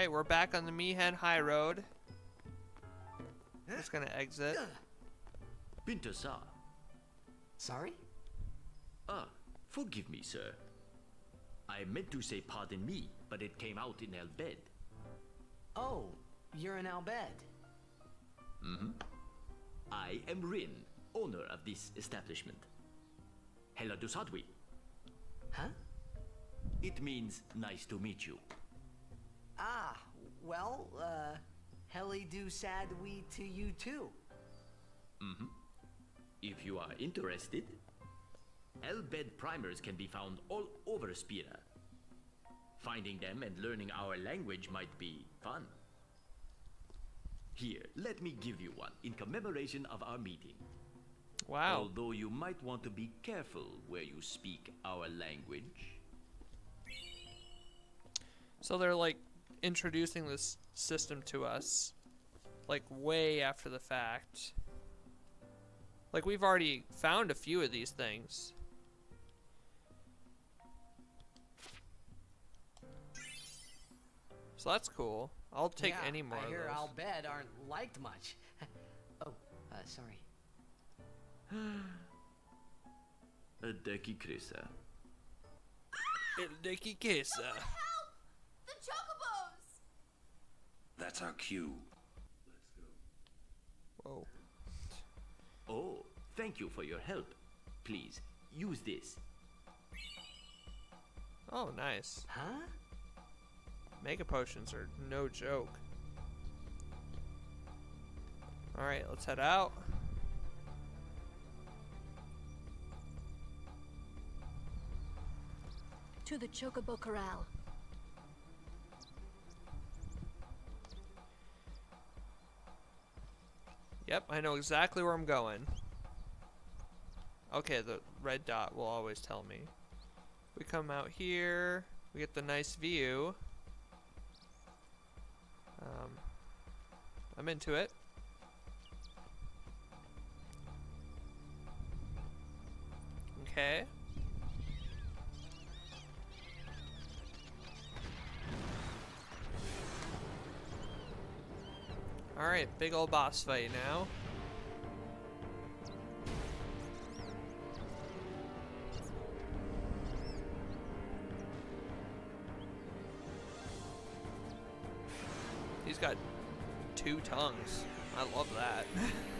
Alright, we're back on the Mi'ihen High Road. Just gonna exit. Bintasar. Sorry? Ah, forgive me, sir. I meant to say pardon me, but it came out in Al Bhed. Oh, you're in Al Bhed. Mm-hmm. I am Rin, owner of this establishment. Hela Dusadwi. Huh? It means nice to meet you. Ah, well, uh, Heli do sad we to you too. If you are interested, Al Bhed primers can be found all over Spira. Finding them and learning our language might be fun. Here, let me give you one in commemoration of our meeting. Wow. Although you might want to be careful where you speak our language. So they're like introducing this system to us like way after the fact. Like we've already found a few of these things. So that's cool. I'll take yeah, any more I of hear those. Al Bhed aren't liked much. oh, uh, sorry. Adeki Krisa. El de Kikesa. Help! The chocobos! That's our cue. Whoa. Oh, thank you for your help. Please, use this. Oh, nice. Huh? Mega potions are no joke. Alright, let's head out. To the chocobo corral. Yep, I know exactly where I'm going. Okay, the red dot will always tell me. We come out here, we get the nice view. Um, I'm into it. Okay. Alright, big old boss fight now. He's got two tongues. I love that.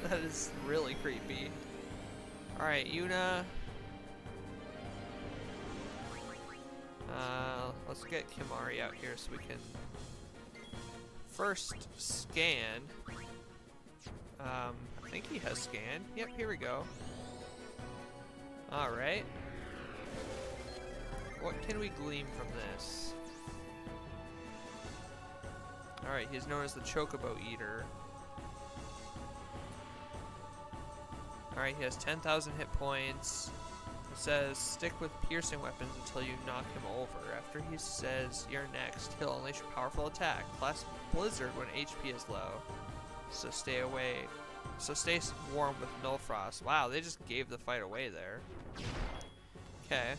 that is really creepy. Alright, Yuna. Uh, let's get Kimahri out here so we can first scan. Um, I think he has scanned. Yep, here we go. Alright. What can we glean from this? Alright, he's known as the Chocobo Eater. Alright, he has 10,000 hit points. Says, stick with piercing weapons until you knock him over. After he says, you're next, he'll unleash a powerful attack. Plus Blizzard when HP is low. So stay away. So stay warm with Null Frost. Wow, they just gave the fight away there. Okay.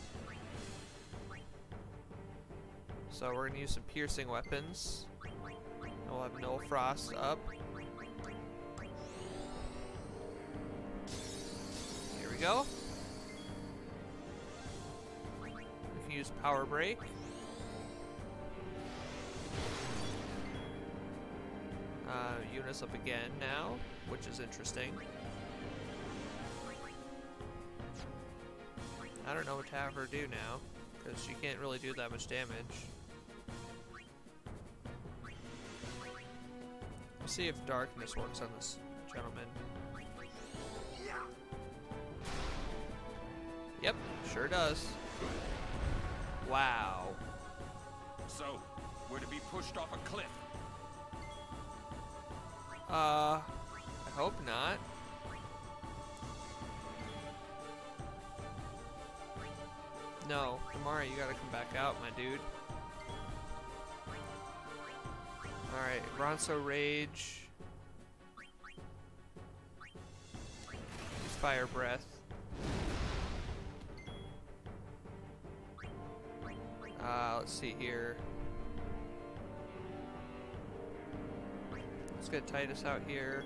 So we're gonna use some piercing weapons. And we'll have Null Frost up. Here we go. Power Break. Uh, Eunice up again now, which is interesting. I don't know what to have her do now, because she can't really do that much damage. Let's see if darkness works on this gentleman. Yep, sure does. Wow. So, we're to be pushed off a cliff. Uh, I hope not. No, Amari, you gotta come back out, my dude. Alright, Ronso Rage. Use Fire Breath. Let's see here. Let's get Tidus out here.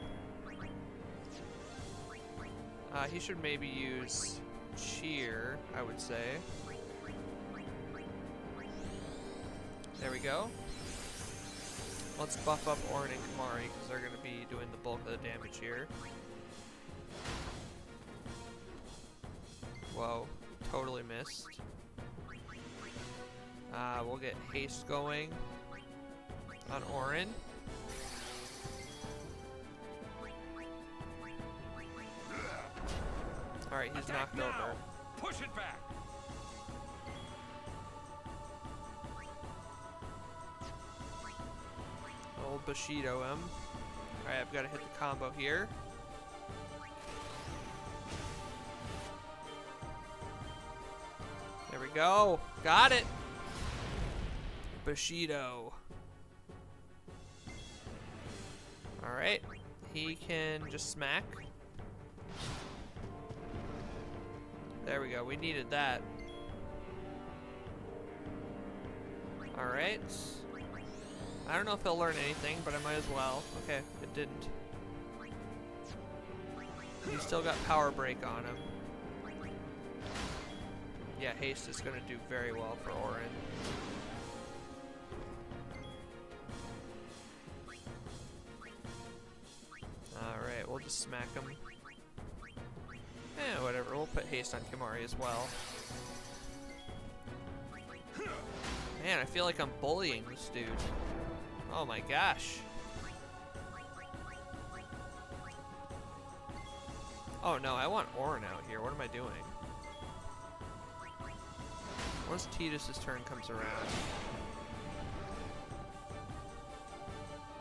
Uh, he should maybe use cheer, I would say. There we go. Let's buff up Auron and Kimahri because they're going to be doing the bulk of the damage here. Whoa, totally missed. Uh, we'll get haste going on Auron. Alright, he's Attack knocked now! over. Push it back! Old Bushido him. Alright, I've got to hit the combo here. There we go. Got it. Bushido. Alright. He can just smack. There we go. We needed that. Alright. I don't know if he'll learn anything, but I might as well. Okay, it didn't. He's still got power break on him. Yeah, haste is going to do very well for Auron. Just smack him. Eh, whatever. We'll put haste on Kimahri as well. Man, I feel like I'm bullying this dude. Oh my gosh. Oh no, I want Auron out here. What am I doing? Once Tidus's turn comes around,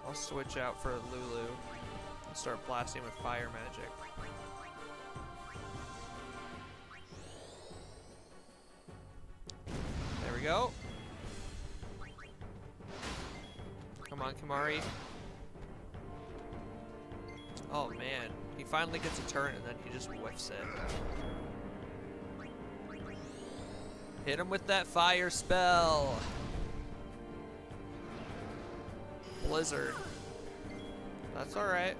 I'll switch out for Lulu and start blasting with fire magic. There we go. Come on, Kimahri. Oh man, he finally gets a turn and then he just whiffs it. Hit him with that fire spell. Blizzard. That's alright.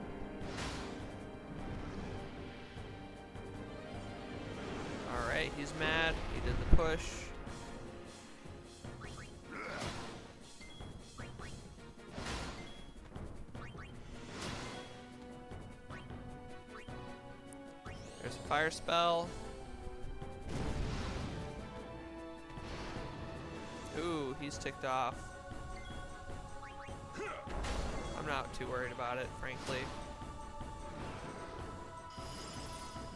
Alright, he's mad. He did the push. There's a fire spell. Ooh, he's ticked off. I'm not too worried about it, frankly.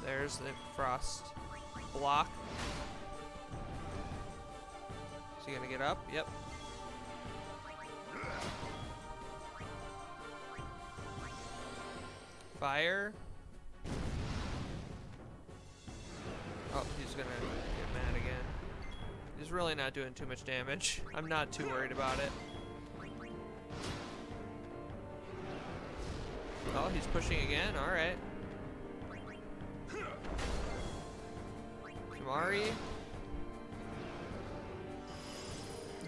There's the frost block. Is he gonna get up? Yep. Fire. Oh, he's gonna get mad again. He's really not doing too much damage. I'm not too worried about it. Oh, he's pushing again. All right. Kimahri.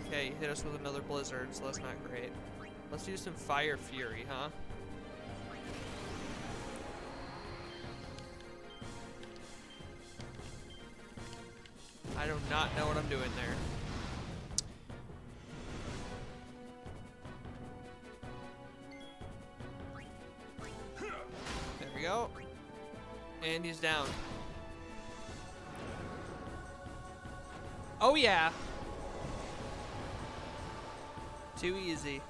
Okay, hit us with another blizzard, so that's not great. Let's do some fire fury, huh? I do not know what I'm doing there. There we go. And he's down. Oh yeah. Too easy.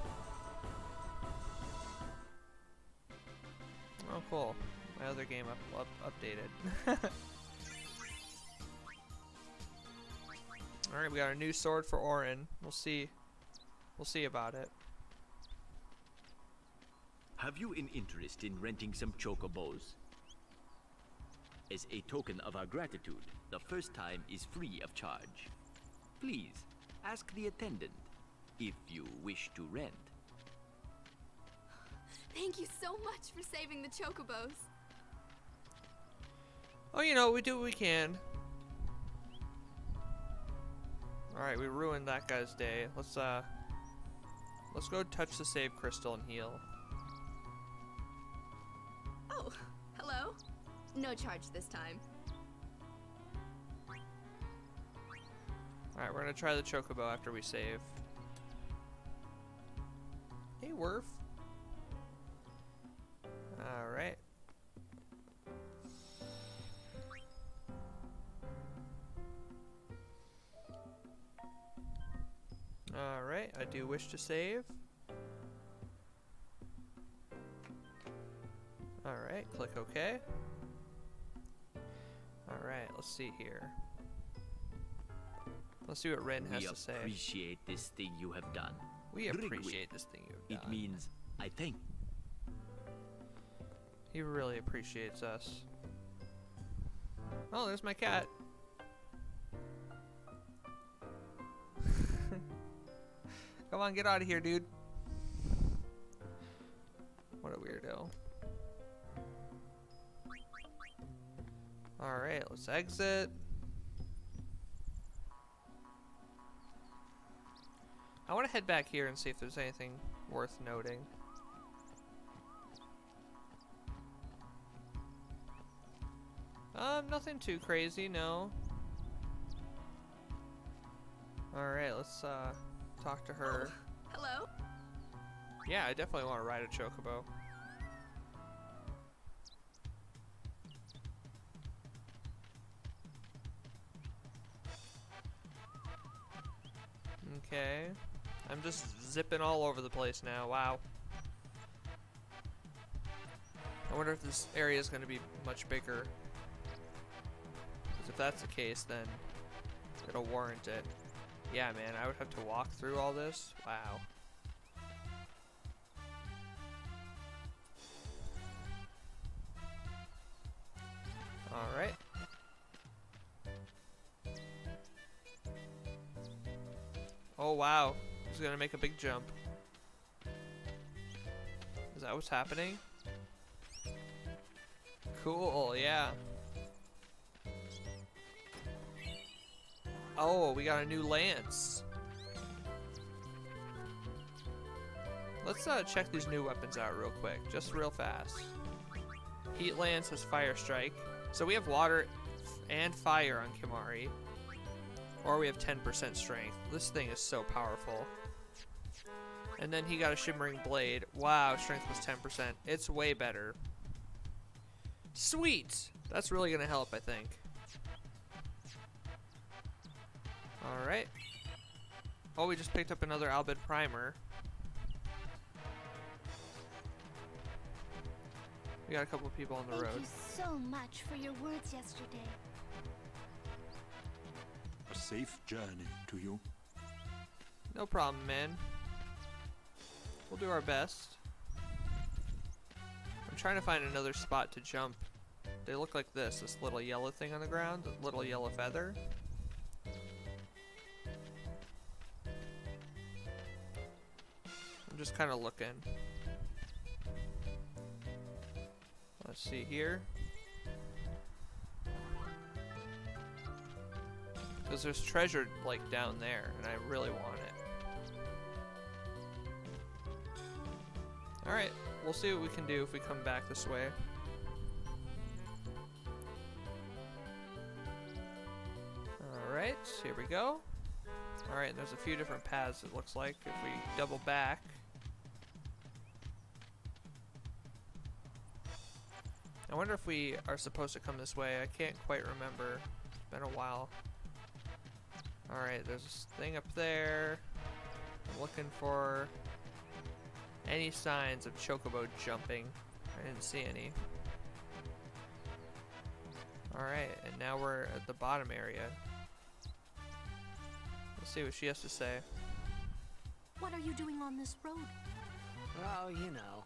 Oh cool. My other game up, up updated. Alright, we got a new sword for Auron. We'll see. We'll see about it. Have you an interest in renting some chocobos? As a token of our gratitude, the first time is free of charge. Please, ask the attendant if you wish to rent. Thank you so much for saving the chocobos. Oh, you know, we do what we can. Alright, we ruined that guy's day. Let's, uh... Let's go touch the save crystal and heal. Oh, hello. No charge this time. Alright, we're gonna try the chocobo after we save. Hey, Werf. Alright. Alright, I do wish to save. Alright, click OK. Alright, let's see here. Let's see what Rin has we to say. appreciate this thing you have done. We appreciate this thing you've done. It means I think. He really appreciates us. Oh, there's my cat. Come on, get out of here, dude. What a weirdo. Alright, let's exit. I want to head back here and see if there's anything worth noting. Um, nothing too crazy, no. Alright, let's uh talk to her. Hello. Yeah, I definitely want to ride a chocobo. Okay. I'm just zipping all over the place now. Wow. I wonder if this area is going to be much bigger. Because if that's the case, then it'll warrant it. Yeah, man, I would have to walk through all this. Wow. Alright. Oh wow, gonna make a big jump. Is that what's happening? Cool, yeah. Oh, we got a new lance. Let's uh, check these new weapons out real quick, just real fast. Heat Lance has Fire Strike. So we have water and fire on Kimahri. Or we have 10% strength. This thing is so powerful. And then he got a Shimmering Blade. Wow, strength was 10%. It's way better. Sweet! That's really going to help, I think. Alright. Oh, we just picked up another Al Bhed Primer. We got a couple of people on the Thank road. you so much for your words yesterday. A safe journey to you. No problem, man. We'll do our best. I'm trying to find another spot to jump. They look like this, this little yellow thing on the ground, little yellow feather. I'm just kind of looking. Let's see here. Because there's treasure, like, down there, and I really want it. Alright, we'll see what we can do if we come back this way. Alright, here we go. Alright, there's a few different paths it looks like if we double back. I wonder if we are supposed to come this way. I can't quite remember. It's been a while. Alright, there's this thing up there. I'm looking for any signs of Chocobo jumping. I didn't see any. Alright, and now we're at the bottom area. Let's see what she has to say. What are you doing on this road? Oh, you know.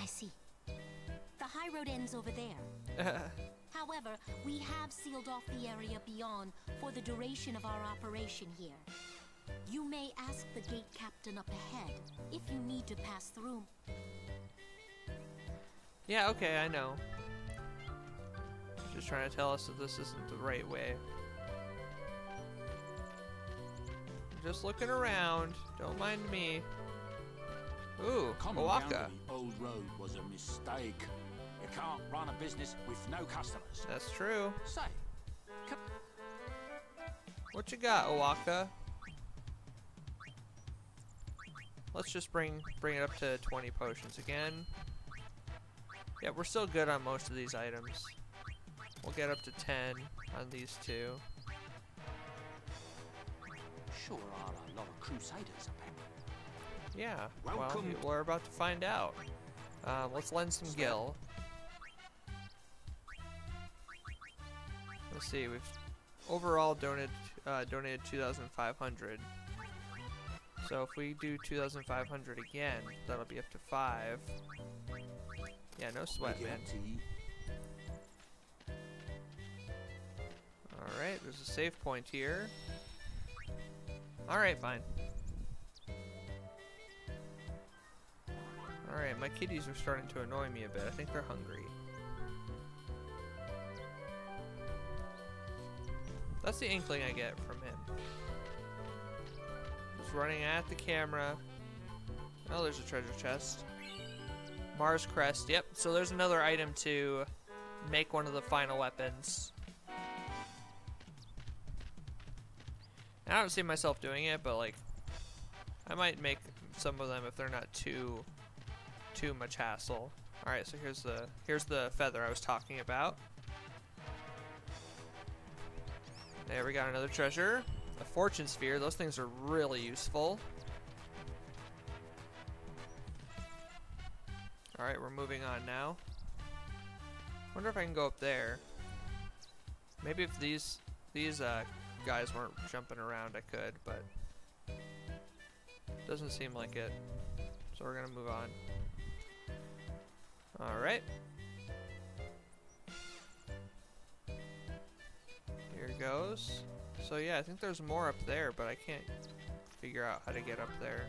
I see. The high road ends over there. However, we have sealed off the area beyond for the duration of our operation here. You may ask the gate captain up ahead if you need to pass through. yeah, okay, I know. Just trying to tell us that this isn't the right way. Just looking around. Don't mind me. Ooh, Coming down to the old road was a mistake. It can't run a business with no customers. That's true. Say, come What you got, O'aka? Let's just bring bring it up to 20 potions again. Yeah, we're still good on most of these items. We'll get up to 10 on these two. sure are a lot of crusaders about. Yeah, well, Welcome. y- we're about to find out. Um, let's lend some gil. Let's see, we've overall donated uh, donated 2,500. So if we do 2,500 again, that'll be up to five. Yeah, no sweat, man. All right, there's a save point here. All right, fine. All right, my kitties are starting to annoy me a bit. I think they're hungry. That's the inkling I get from him. Running at the camera. Oh, there's a treasure chest. Mars crest. Yep. So there's another item to make one of the final weapons. I don't see myself doing it, but like, I might make some of them if they're not too, too much hassle. All right, so here's the here's the feather I was talking about. There we got another treasure, a fortune sphere. Those things are really useful. All right, we're moving on now. Wonder if I can go up there. Maybe if these these uh, guys weren't jumping around, I could, but doesn't seem like it. So we're gonna move on. All right. Here goes. So yeah, I think there's more up there, but I can't figure out how to get up there.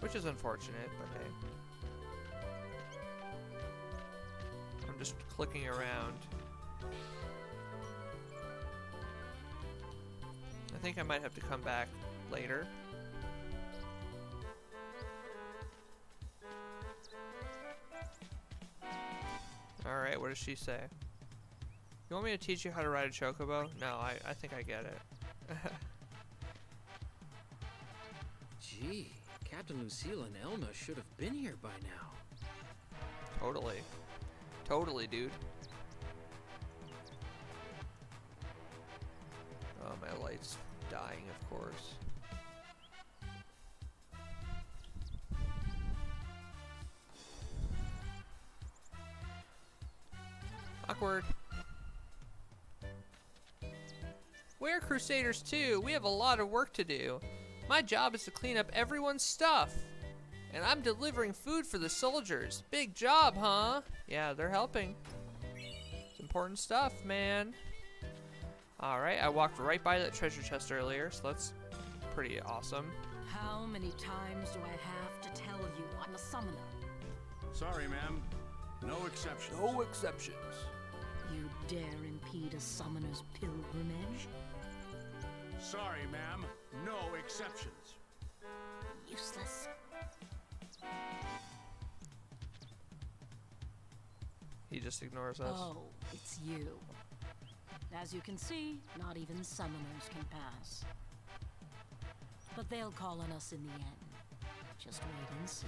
Which is unfortunate, but hey. I'm just clicking around. I think I might have to come back later. Alright, what does she say? You want me to teach you how to ride a chocobo? No, I, I think I get it. Gee, Captain Lucil and Elma should have been here by now. totally. Totally, dude. Oh, my light's dying, of course. Awkward. We're Crusaders too. We have a lot of work to do. My job is to clean up everyone's stuff. And I'm delivering food for the soldiers. Big job, huh? Yeah, they're helping. It's important stuff, man. Alright, I walked right by that treasure chest earlier, so that's pretty awesome. How many times do I have to tell you I'm a summoner? Sorry, ma'am. No exceptions. No exceptions. You dare impede a summoner's pilgrimage? Sorry, ma'am. No exceptions. Useless. He just ignores us. Oh, it's you. As you can see, not even summoners can pass. But they'll call on us in the end. Just wait and see.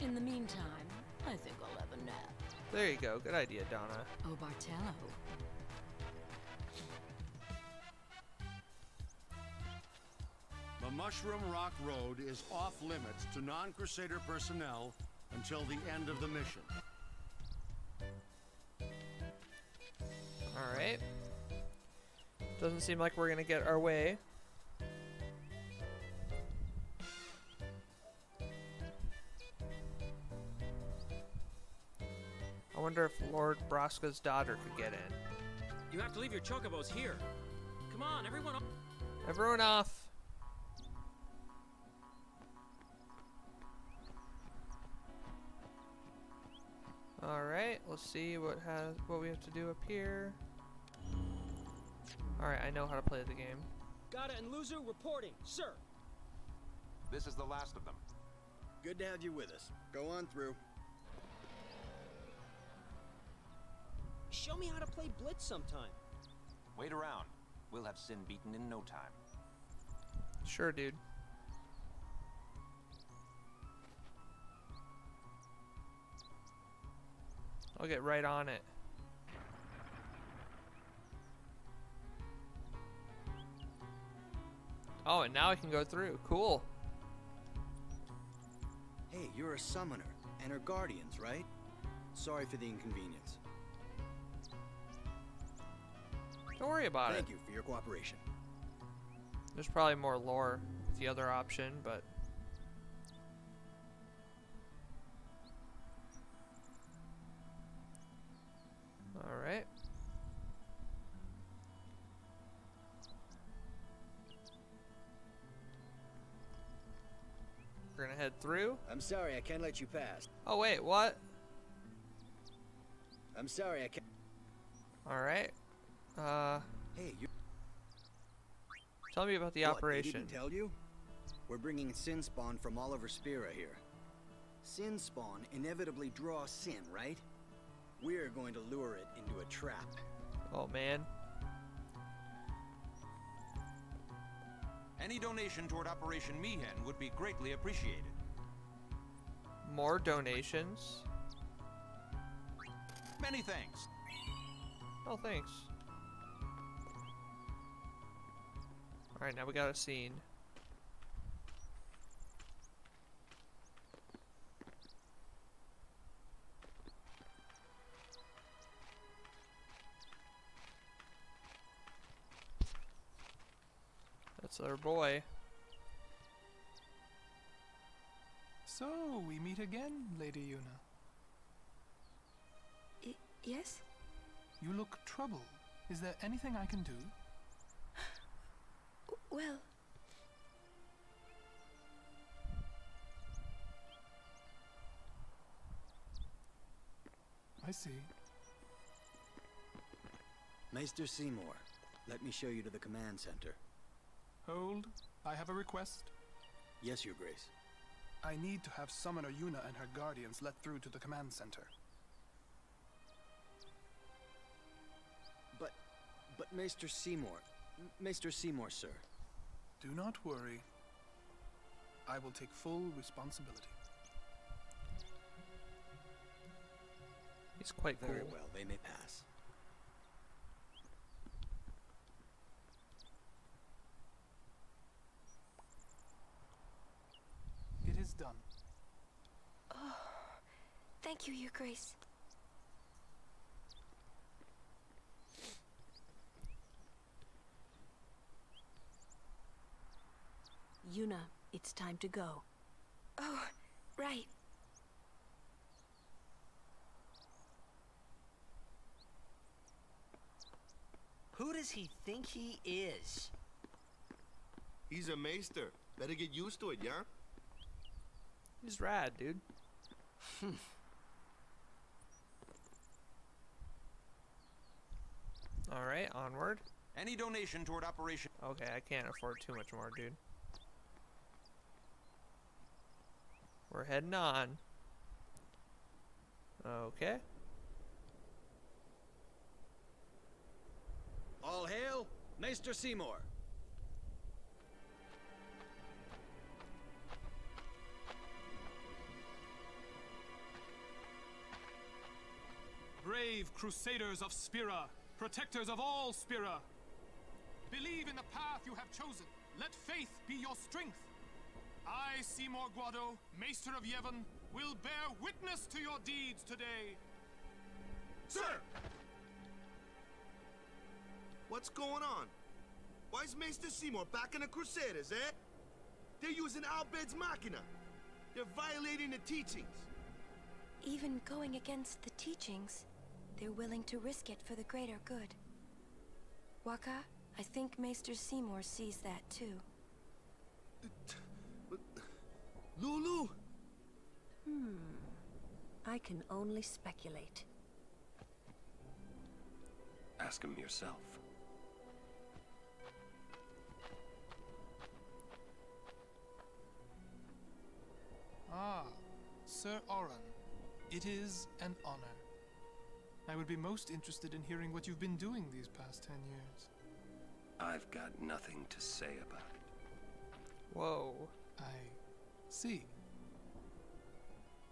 In the meantime, I think I'll have a nap. There you go. Good idea, Dona. Oh, Barthello. Mushroom Rock Road is off limits to non Crusader personnel until the end of the mission. Alright. Doesn't seem like we're gonna get our way. I wonder if Lord Braska's daughter could get in. You have to leave your chocobos here. Come on, everyone. Everyone off. Alright, let's see what has what we have to do up here. Alright, I know how to play the game. Gatta and Luzzu reporting, sir. This is the last of them. Good to have you with us. Go on through. Show me how to play Blitz sometime. Wait around. We'll have Sin beaten in no time. Sure, dude. I'll get right on it. Oh, and now I can go through. Cool. Hey, you're a summoner, and her guardians, right? Sorry for the inconvenience. Don't worry about Thank it. you for your cooperation. There's probably more lore with the other option, but through. I'm sorry, I can't let you pass. Oh wait, what? I'm sorry, I can't. All right. Uh, Hey, you. tell me about the What, they operation. didn't tell you? We're bringing Sin Spawn from Oliver Spira here. Sin Spawn inevitably draws sin, right? We're going to lure it into a trap. Oh man. Any donation toward Operation Mi'ihen would be greatly appreciated. More donations. Many thanks. Oh, thanks. All right, now we got a scene. That's our boy. So, we meet again, Lady Yuna. Y yes? You look troubled. Is there anything I can do? Well, I see. Maester Seymour, let me show you to the command center. Hold. I have a request. Yes, Your Grace. I need to have Summoner Yuna and her guardians let through to the command center. But, but Maester Seymour, Maester Seymour, sir. Do not worry. I will take full responsibility. It's quite Very cool. well, they may pass. It is done. oh, thank you, Your Grace. Yuna, it's time to go. Oh, right. Who does he think he is? He's a maester. Better get used to it, yeah? He's rad, dude. All right, onward. Any donation toward Operation. Okay, I can't afford too much more, dude. We're heading on. Okay. All hail, Maester Seymour. Brave crusaders of Spira, protectors of all Spira. Believe in the path you have chosen. Let faith be your strength. I, Seymour Guado, Maester of Yevon, will bear witness to your deeds today. Sir! What's going on? Why is Maester Seymour back in the Crusaders, eh? They're using Al Bhed's Machina. They're violating the teachings. Even going against the teachings, they're willing to risk it for the greater good. Wakka, I think Maester Seymour sees that too. Lulu! Hmm. I can only speculate. Ask him yourself. Ah, Sir Auron, it is an honor. I would be most interested in hearing what you've been doing these past ten years. I've got nothing to say about it. Whoa. I see.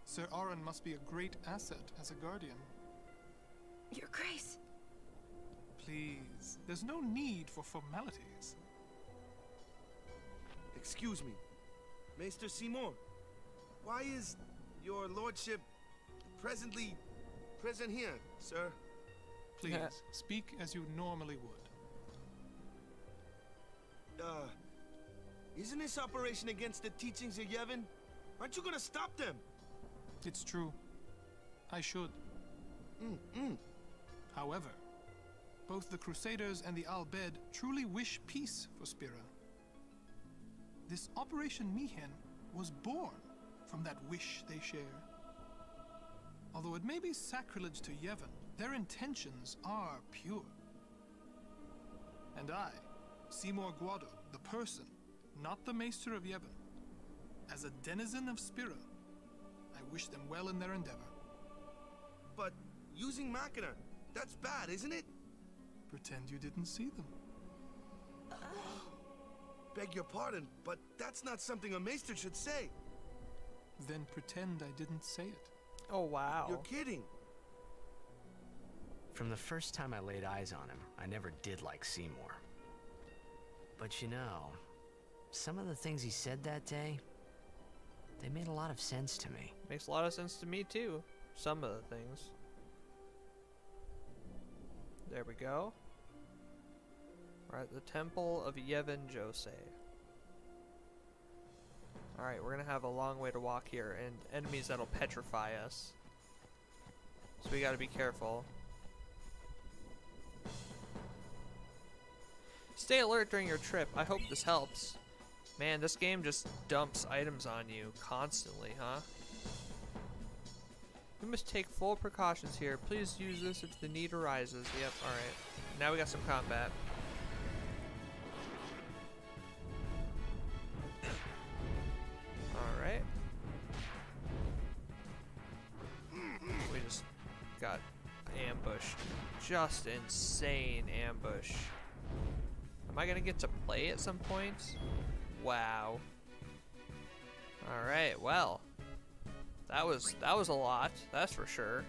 Sir Auron must be a great asset as a guardian. Your Grace. Please, there's no need for formalities. Excuse me, Maester Seymour. Why is your lordship presently present here, sir? Please, uh, speak as you normally would. Uh, isn't this operation against the teachings of Yevon? Aren't you gonna stop them? It's true. I should. Mm-mm. However, both the Crusaders and the Al Bhed truly wish peace for Spira. This Operation Mi'ihen was born from that wish they share. Although it may be sacrilege to Yevon, their intentions are pure. And I, Seymour Guado, the person, not the Maester of Yevon, as a denizen of Spira, I wish them well in their endeavor. But using Machina, that's bad, isn't it? Pretend you didn't see them. Beg your pardon, but that's not something a maester should say. Then pretend I didn't say it. Oh, wow. You're kidding. From the first time I laid eyes on him, I never did like Seymour. But you know, some of the things he said that day, they made a lot of sense to me. Makes a lot of sense to me too. Some of the things. There we go. We're at the Temple of Yevon Djose. Alright, we're gonna have a long way to walk here, and enemies that'll petrify us. So we gotta be careful. Stay alert during your trip. I hope this helps. Man, this game just dumps items on you constantly, huh? We must take full precautions here. Please use this if the need arises. Yep, alright. Now we got some combat. Got ambushed. Just insane ambush. Am I gonna get to play at some point? Wow. Alright, well. That was that was a lot, that's for sure.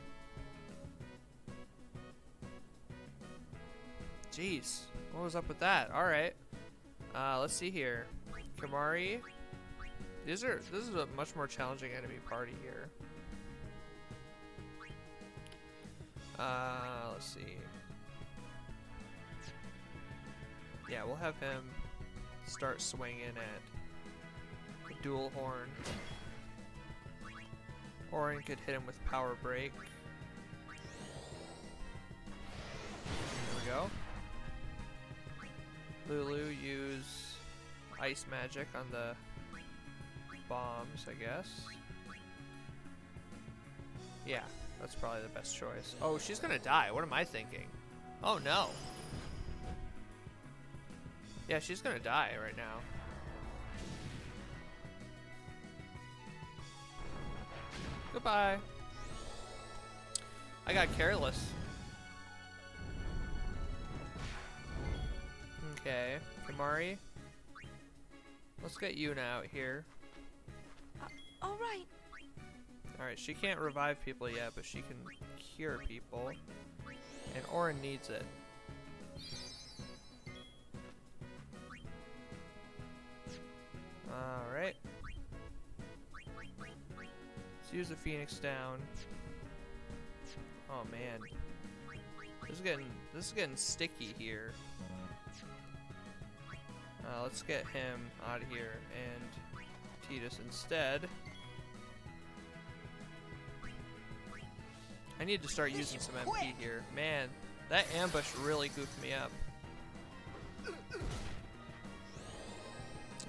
Jeez, what was up with that? Alright. Uh, let's see here. Kimahri. These are this is a much more challenging enemy party here. Uh, let's see. Yeah, we'll have him start swinging at the dual horn. Auron could hit him with power break. There we go. Lulu use ice magic on the bombs, I guess. Yeah, that's probably the best choice. Oh, she's gonna die. What am I thinking? Oh no. Yeah, she's gonna die right now. Goodbye. I got careless. Okay, Kimahri. Let's get Yuna out here. Uh, all right. Alright, she can't revive people yet, but she can cure people. And Auron needs it. Alright. Let's use the Phoenix down. Oh man. This is getting this is getting sticky here. Uh, let's get him out of here and Tidus instead. I need to start using some MP here. Man, that ambush really goofed me up.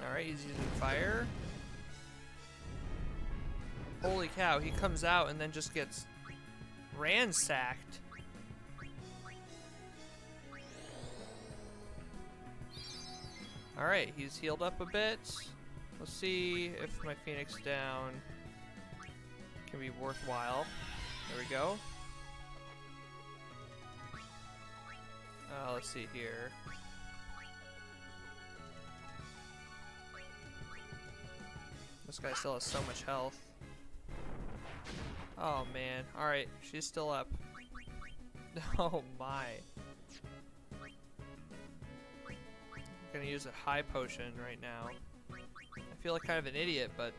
Alright, he's using fire. Holy cow, he comes out and then just gets ransacked. Alright, he's healed up a bit. Let's see if my Phoenix down can be worthwhile. There we go. Uh, let's see here. This guy still has so much health. Oh man. Alright, she's still up. Oh my. I'm gonna use a high potion right now. I feel like kind of an idiot, but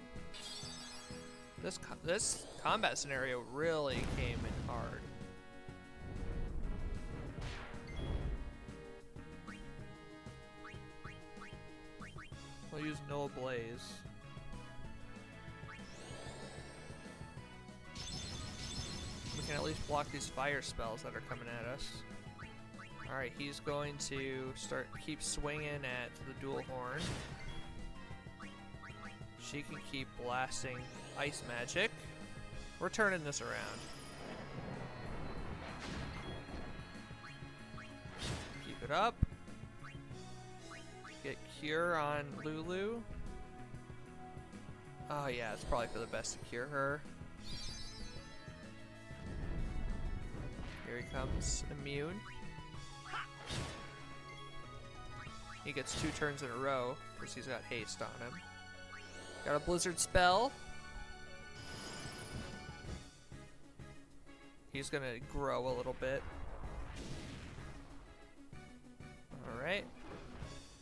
this co this combat scenario really came in hard. We'll use Null Blaze. We can at least block these fire spells that are coming at us. Alright, he's going to start keep swinging at the dual horn. She can keep blasting ice magic. We're turning this around. Keep it up. Get Cure on Lulu. Oh yeah, it's probably for the best to cure her. Here he comes, immune. He gets two turns in a row because he's got haste on him. Got a blizzard spell. He's gonna grow a little bit. Alright.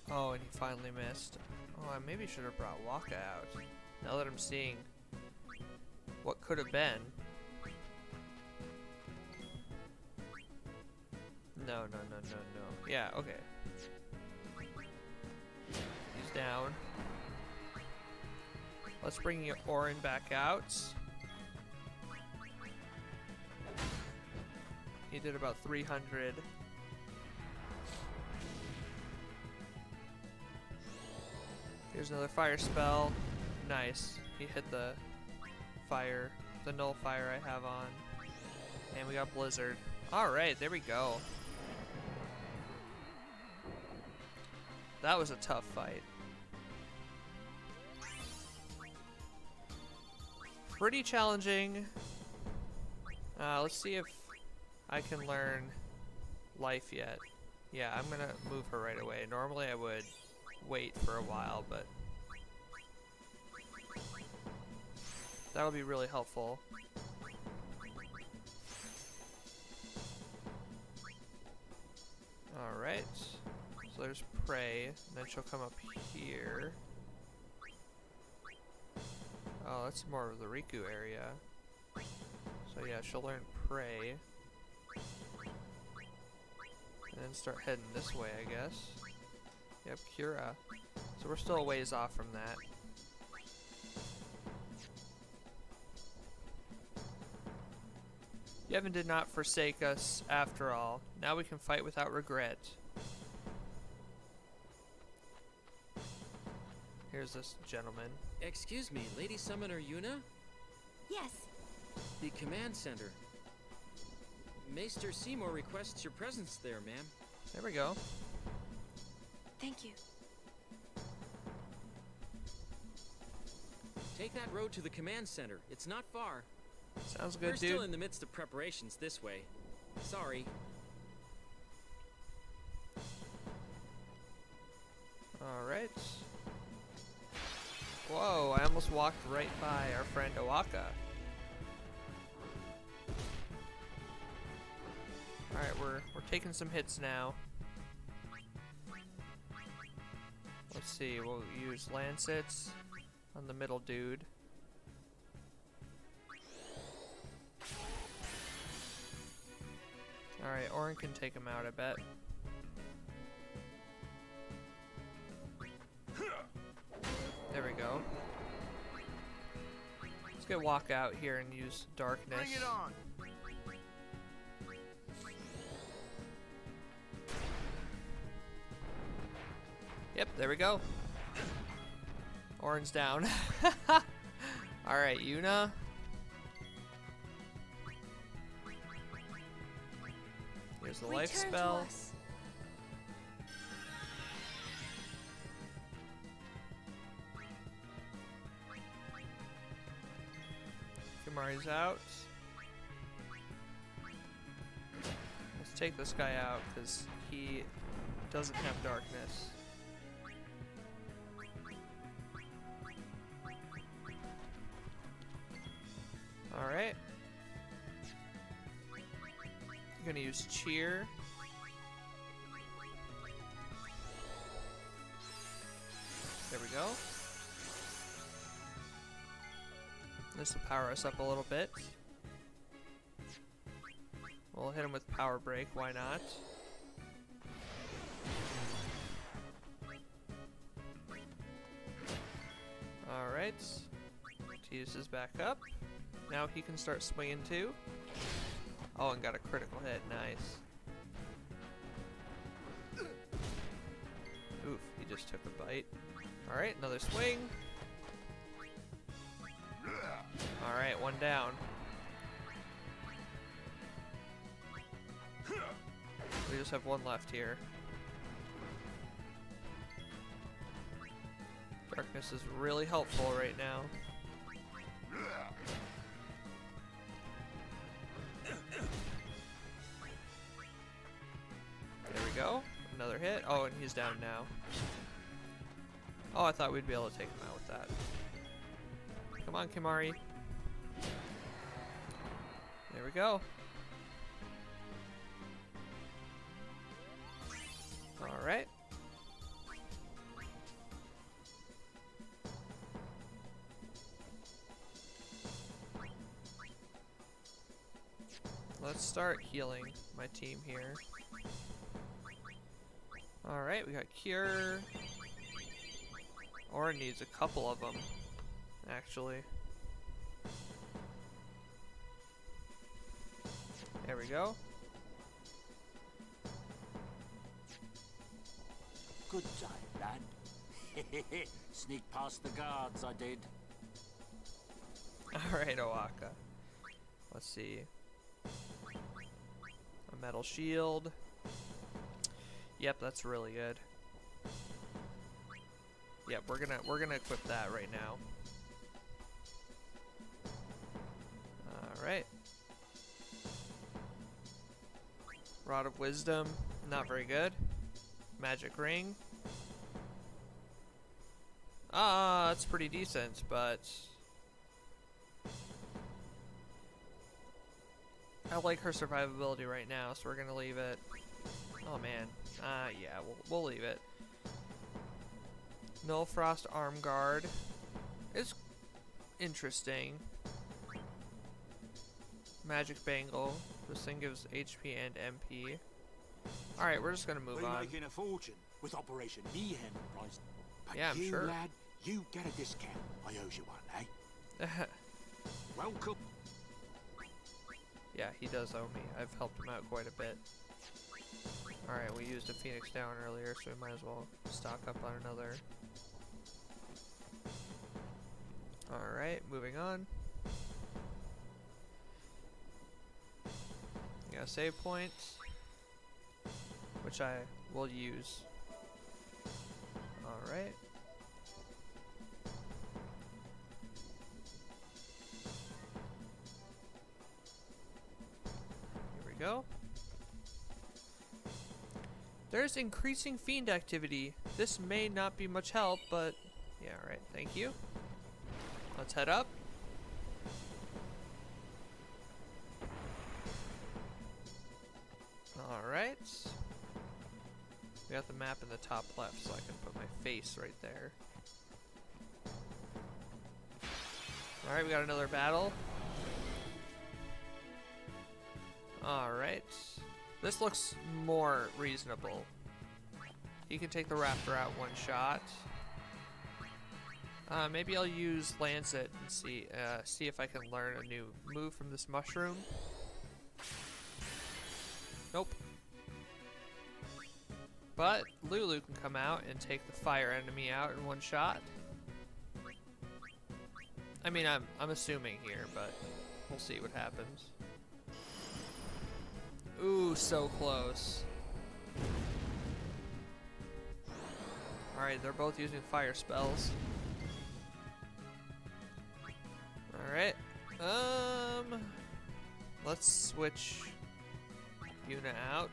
Oh, and he finally missed. Oh, I maybe should have brought Wakka out. Now that I'm seeing what could have been. No, no, no, no, no. Yeah, okay. He's down. Let's bring your Auron back out. He did about 300. Here's another fire spell. Nice. He hit the fire, the null fire I have on. And we got Blizzard. Alright, there we go. That was a tough fight. Pretty challenging. Uh, let's see if I can learn life yet. Yeah, I'm gonna move her right away. Normally I would wait for a while, but that'll be really helpful. Alright, so there's Pray, and then she'll come up here. Oh, that's more of the Rikku area. So yeah, she'll learn Pray. And then start heading this way, I guess. Yep, Cura. So we're still a ways off from that. Yevon did not forsake us after all. Now we can fight without regret. Here's this gentleman. Excuse me, Lady Summoner Yuna? Yes. The command center. Maester Seymour requests your presence there, ma'am. There we go. Thank you. Take that road to the command center. It's not far. Sounds good, We're dude. still in the midst of preparations this way. Sorry. Alright. Whoa, I almost walked right by our friend O'aka. Alright, we're we're taking some hits now. Let's see, we'll use Lancets on the middle dude. Alright, Auron can take him out, I bet. There we go. Let's get walk out here and use darkness. Bring it on. Yep, there we go. Orange down. Alright, Yuna. Here's the life Return spell. us. Kimahri's out. Let's take this guy out because he doesn't have darkness. Alright. I'm Gonna use cheer. There we go. This will power us up a little bit. We'll hit him with power break, why not? Alright. Tease is back up. Now he can start swinging too. Oh, and got a critical hit. Nice. Oof, he just took a bite. Alright, another swing. Alright, one down. We just have one left here. Darkness is really helpful right now. He's down now. Oh, I thought we'd be able to take him out with that. Come on, Kimahri. There we go. Alright. Let's start healing my team here. Alright, we got Cure. Or needs a couple of them, actually. There we go. Good time, lad. Sneak past the guards, I did. Alright, O'aka. Let's see. A metal shield. Yep, that's really good. Yep, we're gonna we're gonna equip that right now. Alright. Rod of Wisdom, not very good. Magic Ring. Ah, that's pretty decent, but I like her survivability right now, so we're gonna leave it. Oh man, uh, yeah, we'll we'll leave it. Nullfrost Arm Guard is interesting. Magic Bangle. This thing gives HP and MP. Alright, we're just gonna move We're on. making a fortune with Operation Mayhem, Price. But Yeah, I'm you, sure. lad, you get a discount. I owe you one, eh? Welcome. yeah, he does owe me. I've helped him out quite a bit. Alright, we used a Phoenix down earlier, so we might as well stock up on another. Alright, moving on. Yeah, save point, which I will use. Alright. There's increasing fiend activity. This may not be much help, but yeah, alright, thank you. Let's head up. Alright. We got the map in the top left, so I can put my face right there. Alright, we got another battle. Alright. This looks more reasonable. He can take the raptor out one shot. Uh, maybe I'll use Lancet and see uh, see if I can learn a new move from this mushroom. Nope. But Lulu can come out and take the fire enemy out in one shot. I mean, I'm I'm assuming here, but we'll see what happens. Ooh, so close. Alright, they're both using fire spells. Alright. Um let's switch Yuna out.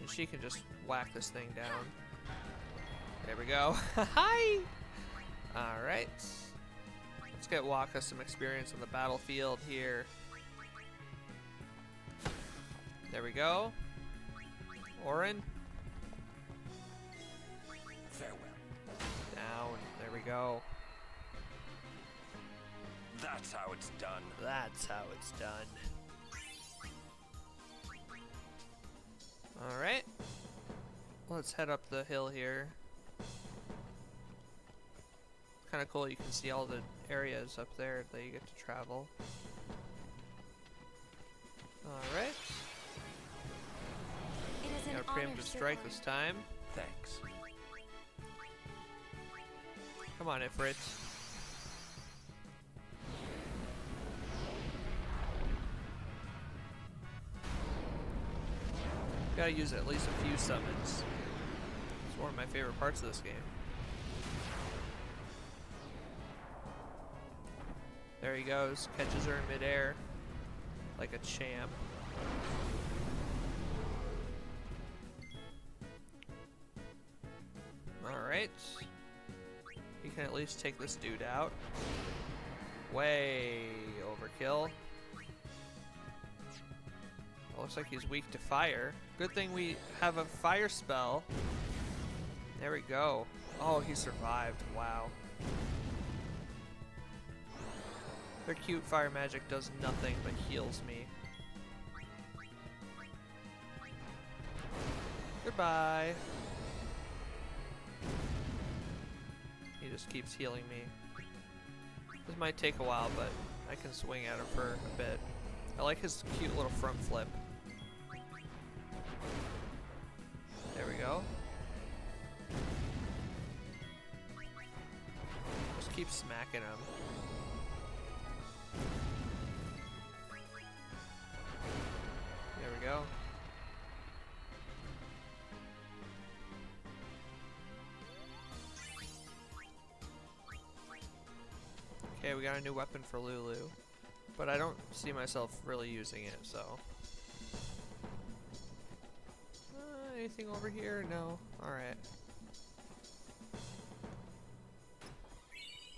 And she can just whack this thing down. There we go. Hi! Alright. Let's get Wakka some experience on the battlefield here. There we go. Auron. Go. That's how it's done. That's how it's done. Alright. Let's head up the hill here. Kind of cool, you can see all the areas up there that you get to travel. Alright. It is Got a preemptive strike this time. Thanks. Come on, Ifrit. Gotta use at least a few summons. It's one of my favorite parts of this game. There he goes, catches her in midair like a champ. Least take this dude out. Way overkill. Looks like he's weak to fire. Good thing we have a fire spell. There we go. Oh, he survived. Wow. Their cute fire magic does nothing but heals me. Goodbye. Just keeps healing me. This might take a while, but I can swing at him for a bit. I like his cute little front flip. There we go. Just keep smacking him. Got a new weapon for Lulu. But I don't see myself really using it, so. Uh, anything over here? No. Alright.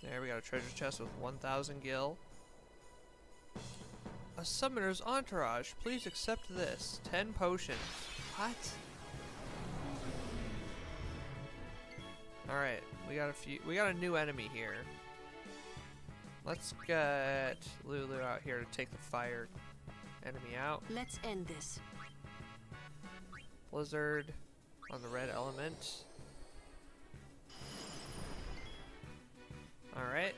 There, we got a treasure chest with 1,000 gil. A summoner's entourage. Please accept this. 10 potions. What? Alright, we got a few. We got a new enemy here. Let's get Lulu out here to take the fire enemy out. Let's end this. Blizzard on the red element. Alright.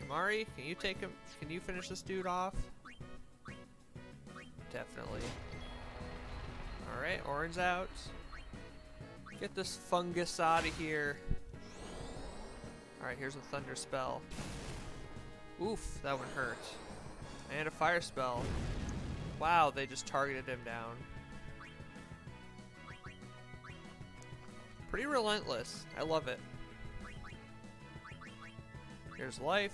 Kimahri, can you take him? Can you finish this dude off? Definitely. Alright, Orange out. Get this fungus out of here. Alright, here's a thunder spell. Oof, that one hurt. And a fire spell. Wow, they just targeted him down. Pretty relentless. I love it. Here's life.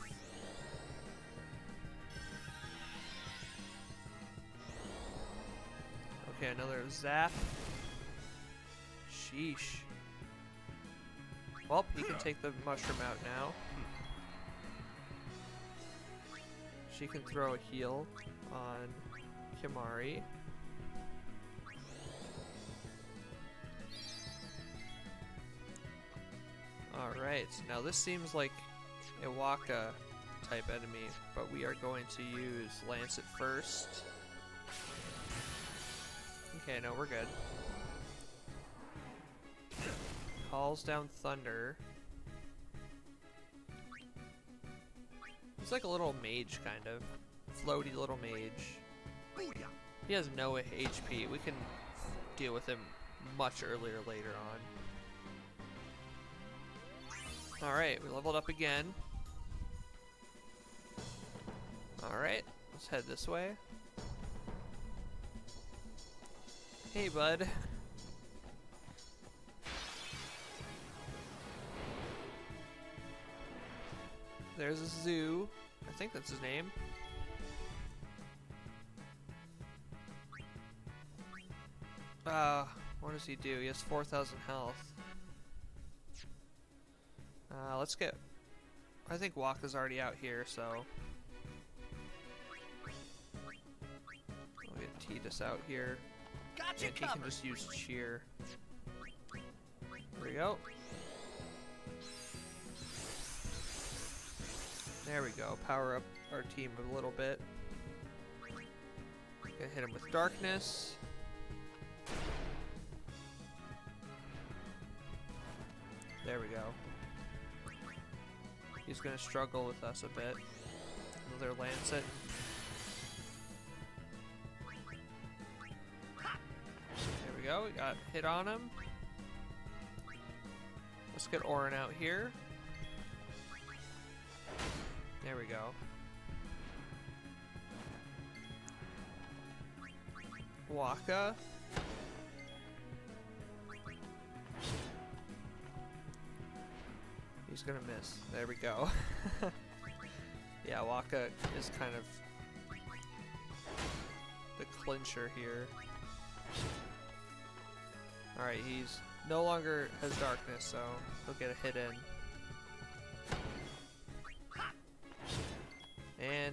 Okay, another zap. Sheesh. Well, he can take the mushroom out now. She can throw a heal on Kimahri. Alright, now this seems like a Wakka type enemy, but we are going to use Lancet first. Okay, no, we're good. Calls down thunder. He's like a little mage, kind of. Floaty little mage. He has no HP. We can deal with him much earlier later on. Alright, we leveled up again. Alright, let's head this way. Hey, bud. There's a zoo. I think that's his name. Uh, what does he do? He has 4,000 health. Uh, let's get... I think Wakka's already out here, so... We'll get Tidus out here. Gotcha, and he can just use Cheer. There we go. There we go. Power up our team a little bit. Gonna hit him with darkness. There we go. He's gonna struggle with us a bit. Another Lancet. There we go, we got hit on him. Let's get Auron out here. There we go. Wakka. He's gonna miss. There we go. yeah, Wakka is kind of the clincher here. Alright, he's no longer has darkness, so he'll get a hit in.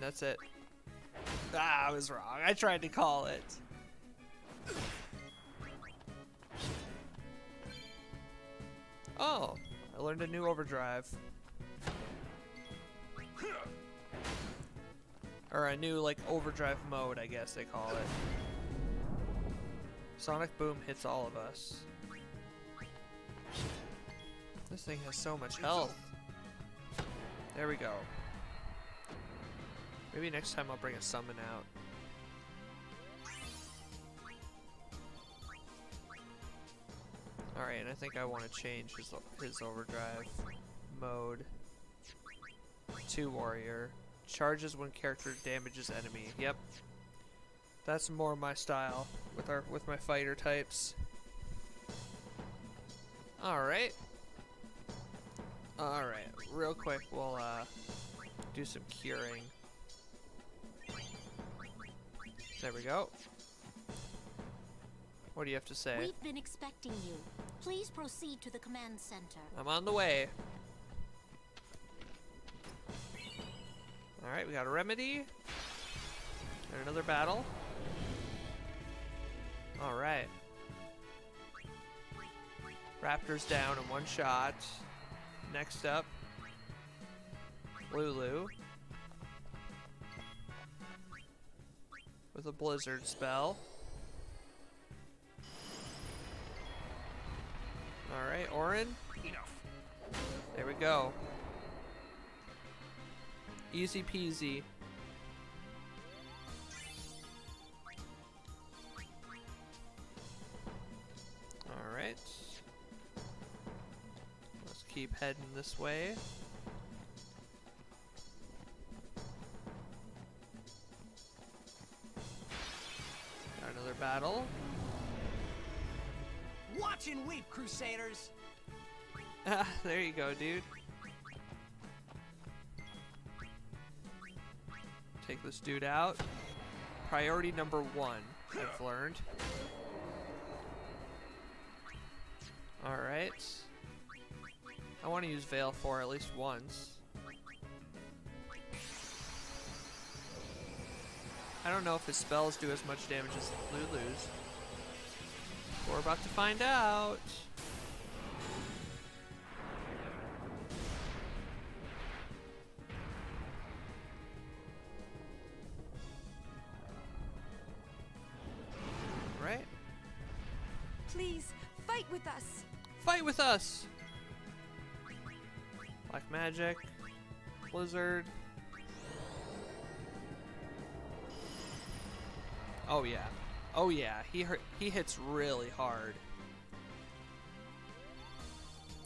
That's it. Ah, I was wrong. I tried to call it. Oh, I learned a new overdrive. Or a new, like, overdrive mode, I guess they call it. Sonic Boom hits all of us. This thing has so much health. There we go. Maybe next time I'll bring a summon out. Alright, and I think I want to change his, his overdrive mode to warrior. Charges when character damages enemy. Yep. That's more my style with our with my fighter types. Alright. Alright, real quick we'll uh, do some curing. There we go. What do you have to say? We've been expecting you. Please proceed to the command center. I'm on the way. Alright, we got a remedy. And another battle. Alright. Raptor's down in one shot. Next up, Lulu. With a blizzard spell. Alright, Auron. Enough. There we go. Easy peasy. Alright. Let's keep heading this way. Battle. Watch and weep, Crusaders! Ah, there you go, dude. Take this dude out. Priority number one, I've learned. Alright. I want to use Veil for at least once. I don't know if his spells do as much damage as Lulu's. We're about to find out. Right? Please, fight with us. Fight with us! Black Magic, Blizzard. Oh yeah. Oh yeah, he hurt, he hits really hard.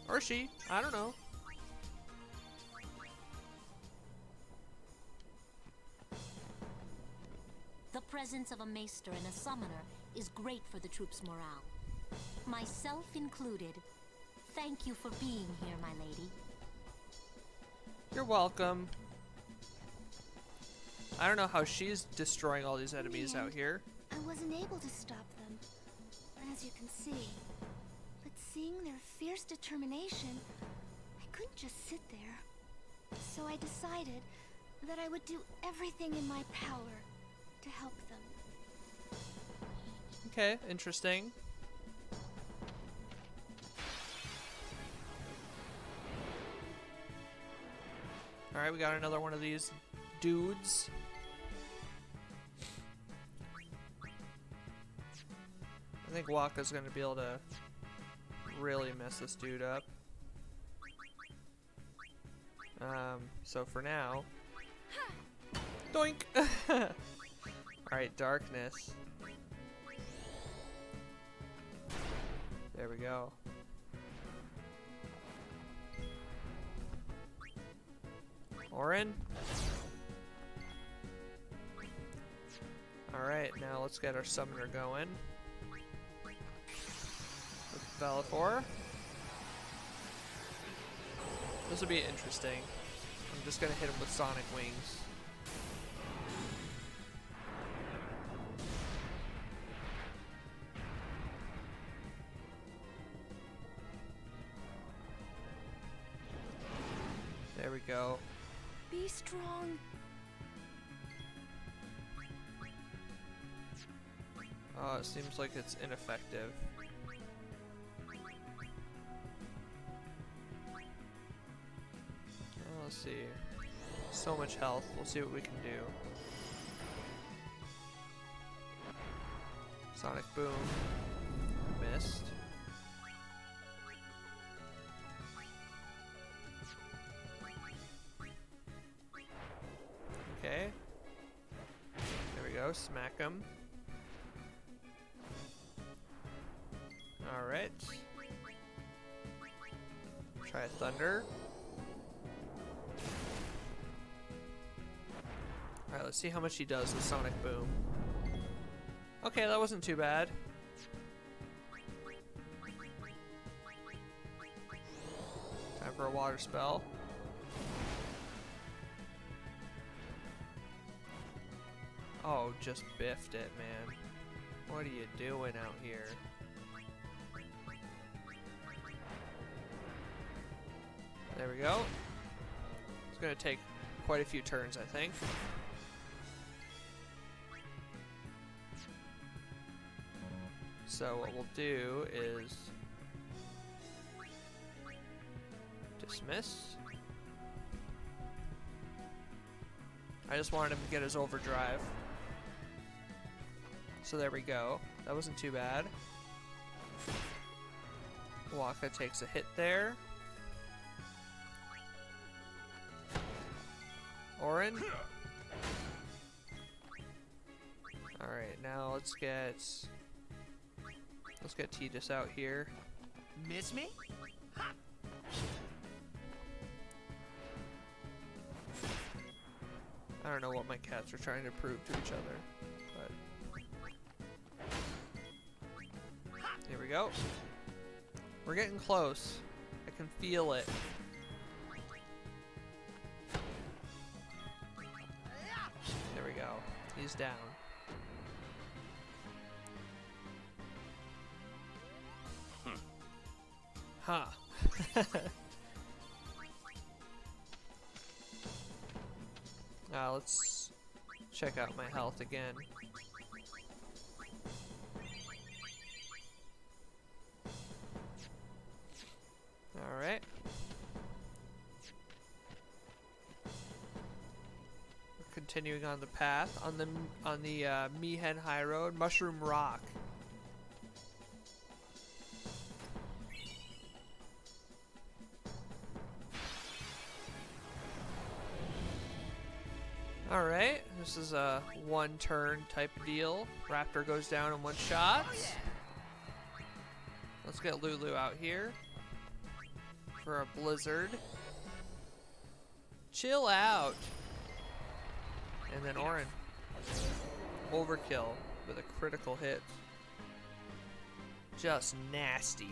Or she, I don't know. The presence of a maester and a summoner is great for the troops' morale. Myself included. Thank you for being here, my lady. You're welcome. I don't know how she's destroying all these enemies out here. I wasn't able to stop them. As you can see. But seeing their fierce determination, I couldn't just sit there. So I decided that I would do everything in my power to help them. Okay, interesting. Alright, we got another one of these dudes. I think Wakka's gonna be able to really mess this dude up. Um, so for now... Doink! Alright, darkness. There we go. Auron? Alright, now let's get our summoner going. With This will be interesting. I'm just gonna hit him with Sonic Wings. There we go. Be strong. Oh, it seems like it's ineffective. See. So much health. We'll see what we can do. Sonic Boom. Missed. Okay. There we go. Smack him. Alright. Try Thunder. Let's see how much he does with Sonic Boom. Okay, that wasn't too bad. Time for a water spell. Oh, just biffed it, man. What are you doing out here? There we go. It's gonna take quite a few turns, I think. So what we'll do is dismiss. I just wanted him to get his overdrive. So there we go. That wasn't too bad. Wakka takes a hit there. Auron. Alright, now let's get... Let's get Tidus out here. Miss me? I don't know what my cats are trying to prove to each other, but... Here we go. We're getting close. I can feel it. There we go. He's down. Check out my health again. Alright. Continuing on the path on the on the uh, Mi'ihen High Road, Mushroom Rock. One turn type deal. Raptor goes down in one shot. Oh, Let's get Lulu out here for a blizzard. Chill out. And then Auron. Overkill with a critical hit. Just nasty.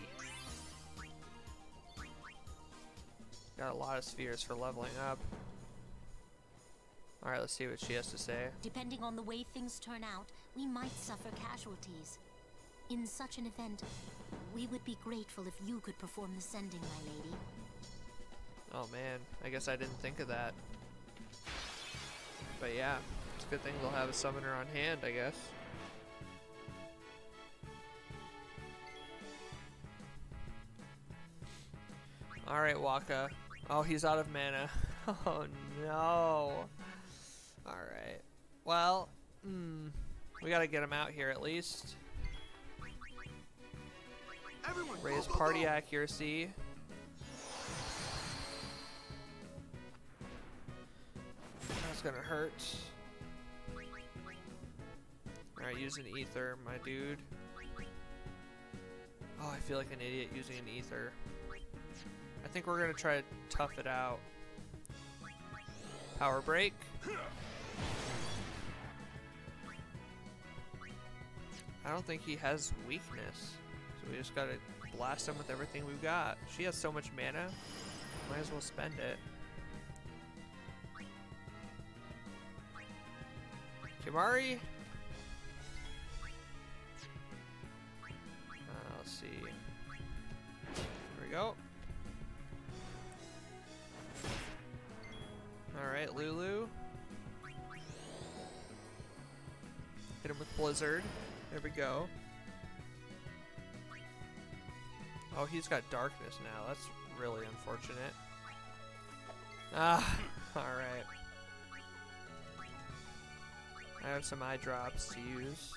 Got a lot of spheres for leveling up. Alright, let's see what she has to say. Depending on the way things turn out, we might suffer casualties. In such an event, we would be grateful if you could perform the sending, my lady. Oh man, I guess I didn't think of that. But yeah, it's a good thing we'll have a summoner on hand, I guess. Alright, Wakka. Oh, he's out of mana. Oh no. Alright. Well, hmm. We gotta get him out here at least. Everyone, Raise go, go, party go. accuracy. That's gonna hurt. Alright, use an ether, my dude. Oh, I feel like an idiot using an ether. I think we're gonna try to tough it out. Power break. I don't think he has weakness. So we just gotta blast him with everything we've got. She has so much mana. Might as well spend it. Kimahri. Uh, let's see. There we go. Alright, Lulu. Blizzard. There we go. Oh, he's got darkness now. That's really unfortunate. Ah, alright. I have some eye drops to use.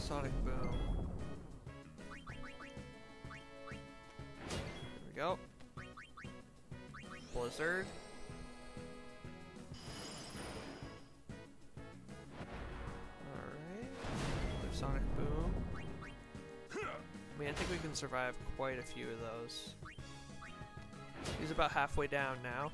Sonic Boom. There we go. Blizzard. Alright. Another Sonic Boom. I mean, I think we can survive quite a few of those. He's about halfway down now.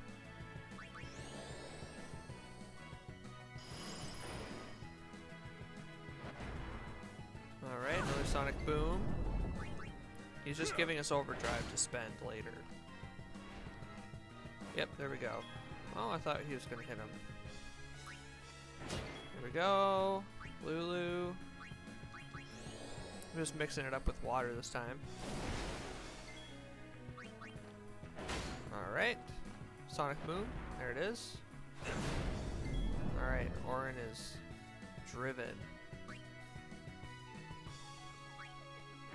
Alright, another Sonic Boom. He's just giving us overdrive to spend later. Yep, there we go. Oh, I thought he was gonna hit him. There we go. Lulu. I'm just mixing it up with water this time. Alright. Sonic Boom. There it is. Alright, Auron is driven.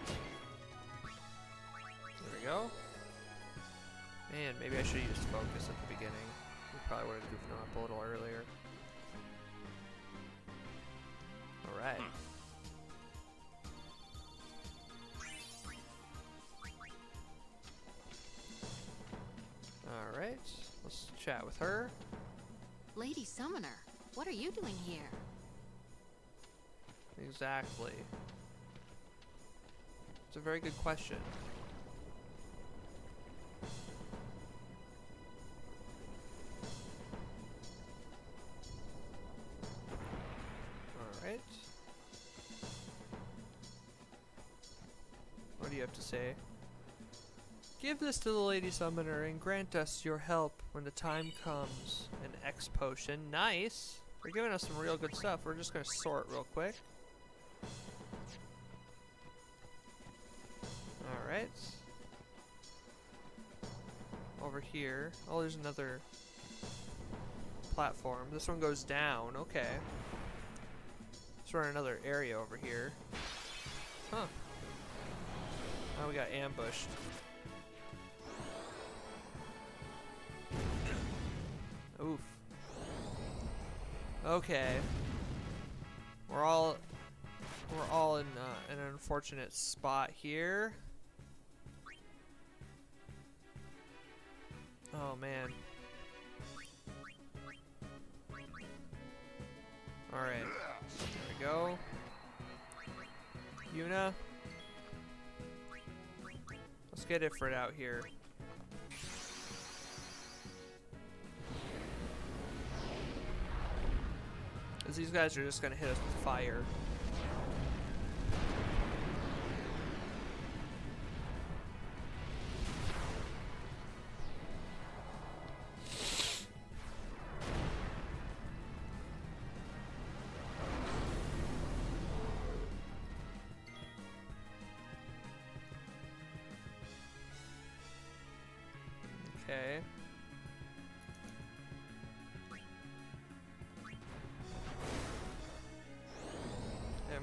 There we go. Man, maybe I should have used focus at the beginning. We probably would have goofed him up a little earlier. Alright. Alright, let's chat with her. Lady Summoner, what are you doing here? Exactly. It's a very good question. This to the Lady Summoner and grant us your help when the time comes. An X potion. Nice! They're giving us some real good stuff. We're just gonna sort real quick. Alright. Over here. Oh, there's another platform. This one goes down. Okay. We're in another area over here. Huh. Now we got ambushed. Okay. We're all we're all in uh, an unfortunate spot here. Oh man. All right. There we go. Yuna. Let's get it Ifrit out here. Because these guys are just going to hit us with fire.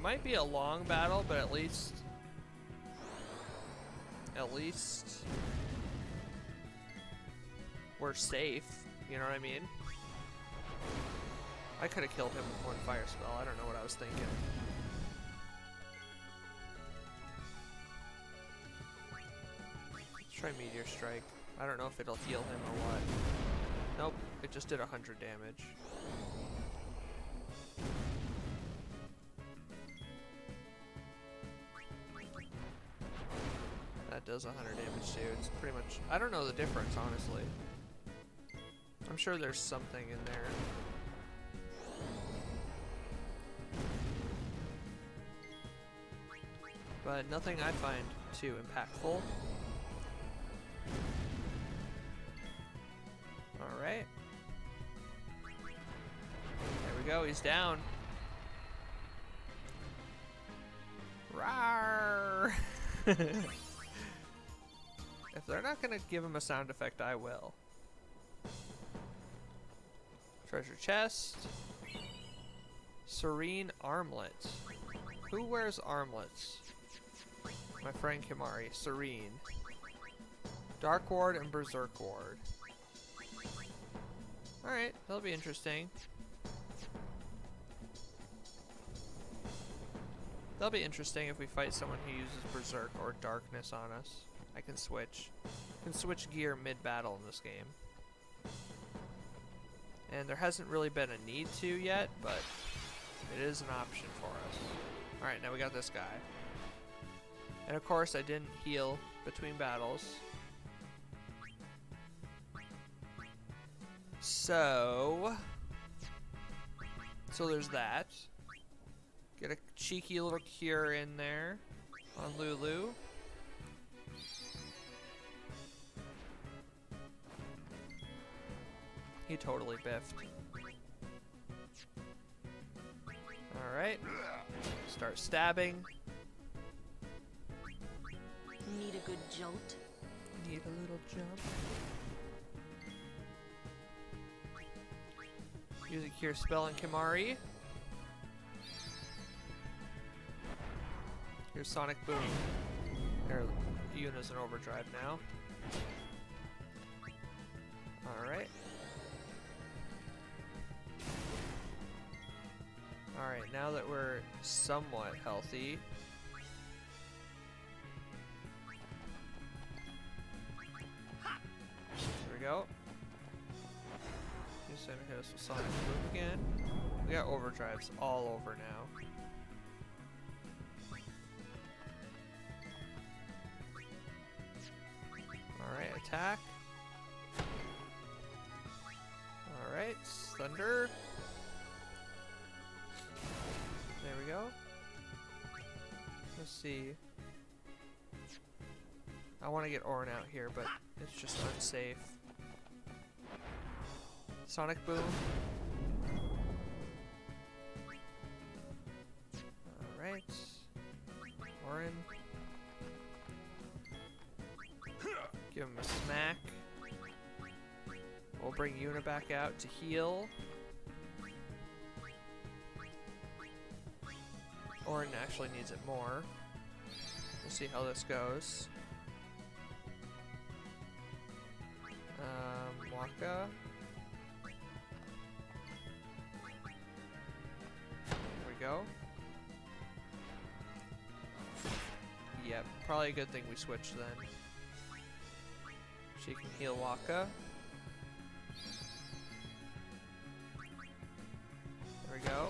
Might be a long battle, but at least... At least... We're safe. You know what I mean? I could have killed him with one fire spell. I don't know what I was thinking. Let's try Meteor Strike. I don't know if it'll heal him or what. Nope, it just did 100 damage. Does 100 damage too. It's pretty much... I don't know the difference, honestly. I'm sure there's something in there. But nothing I find too impactful. Alright. There we go, he's down. Rawr! they're not gonna give him a sound effect, I will. Treasure chest. Serene armlet. Who wears armlets? My friend Kimahri. Serene. Dark Ward and Berserk Ward. Alright, that'll be interesting. That'll be interesting if we fight someone who uses Berserk or Darkness on us. I can switch. I can switch gear mid-battle in this game. And there hasn't really been a need to yet, but it is an option for us. Alright, now we got this guy. And of course, I didn't heal between battles. So... So there's that. Get a cheeky little cure in there on Lulu. He totally biffed. Alright. Start stabbing. Need a good jolt? Need a little jump. Use a cure spell on Kimahri. Here's Sonic Boom. There, Yuna's in overdrive now. Alright. Alright, now that we're somewhat healthy. There we go. Just gonna us with Sonic Boom again. We got overdrives all over now. Alright, attack. Alright, thunder. Go. Let's see. I want to get Auron out here, but it's just unsafe. Sonic Boom. Alright. Auron. Give him a smack. We'll bring Yuna back out to heal. Auron actually needs it more. We'll see how this goes. Um, Wakka. There we go. Yep, probably a good thing we switched then. She can heal Wakka. There we go.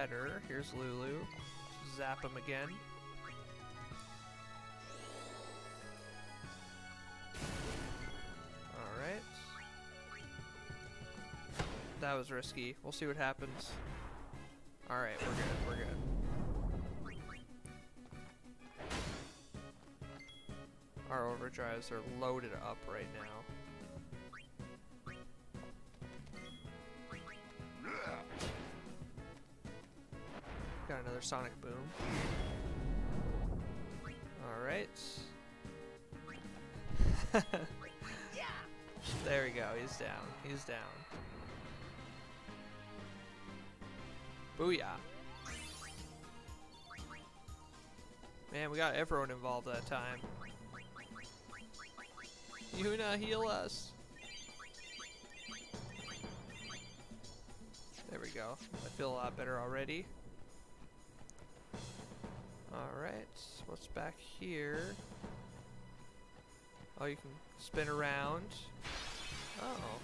Better, here's Lulu. Zap him again. Alright. That was risky. We'll see what happens. Alright, we're good, we're good. Our overdrives are loaded up right now. Another sonic boom. Alright. there we go. He's down. He's down. Booyah. Man, we got everyone involved that time. Yuna, heal us. There we go. I feel a lot better already. Alright, what's back here? Oh, you can spin around. Oh.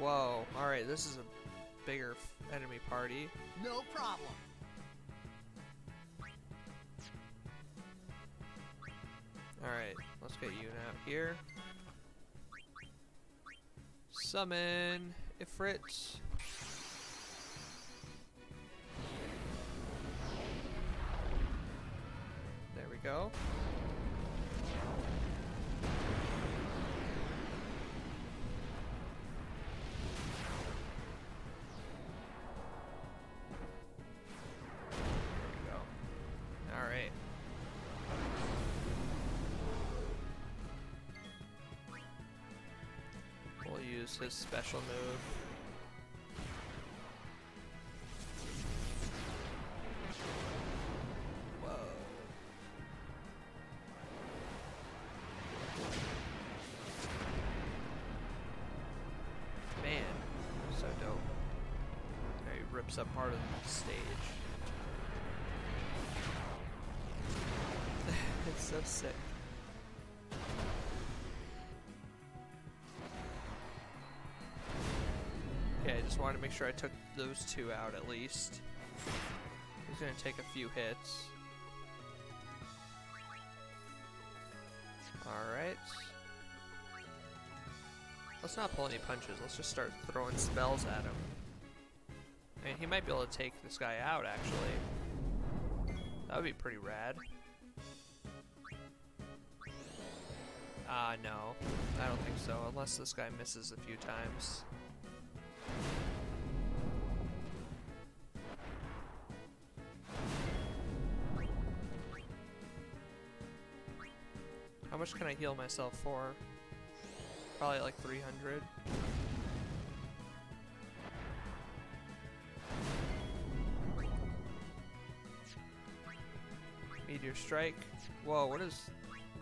Whoa, alright, this is a bigger enemy party. No problem. Alright, let's get you out here. Summon Ifrit. Go. Alright. We'll use his special move. Part of the stage. it's so sick. Okay, I just wanted to make sure I took those two out at least. He's gonna take a few hits. Alright. Let's not pull any punches, let's just start throwing spells at him. Mean, he might be able to take this guy out, actually. That would be pretty rad. Ah, uh, no. I don't think so, unless this guy misses a few times. How much can I heal myself for? Probably like 300. Strike. Whoa, what is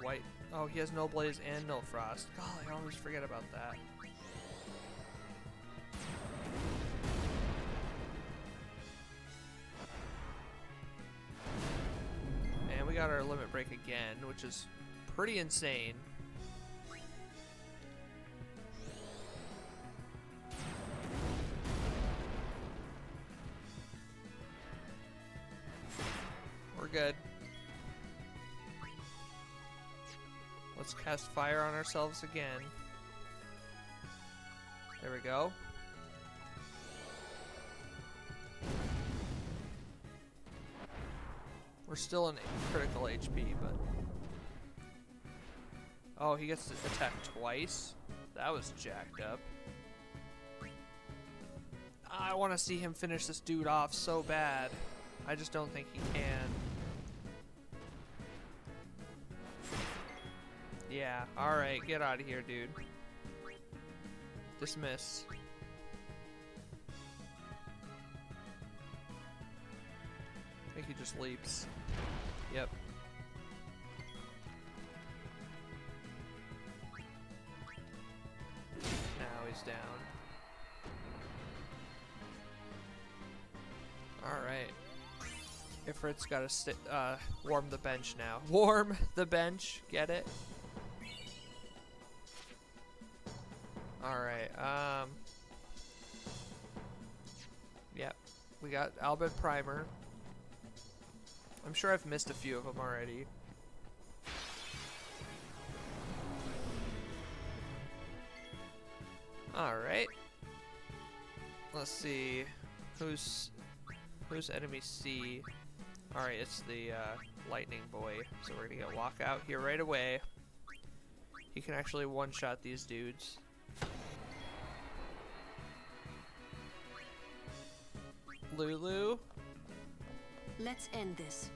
white? Oh, he has no blaze and no frost. God, I always forget about that. And we got our limit break again, which is pretty insane. Cast fire on ourselves again. There we go. We're still in critical HP, but... Oh, he gets to attack twice? That was jacked up. I want to see him finish this dude off so bad. I just don't think he can. Alright, get out of here, dude. Dismiss. I think he just leaps. Yep. Now he's down. Alright. Ifrit's gotta uh, warm the bench now. Warm the bench, get it? Um... Yep, we got Al Bhed Primer. I'm sure I've missed a few of them already. Alright. Let's see. Who's who's enemy C? Alright, it's the uh, lightning boy. So we're gonna get walk out here right away. He can actually one-shot these dudes. Lulu. Let's end this.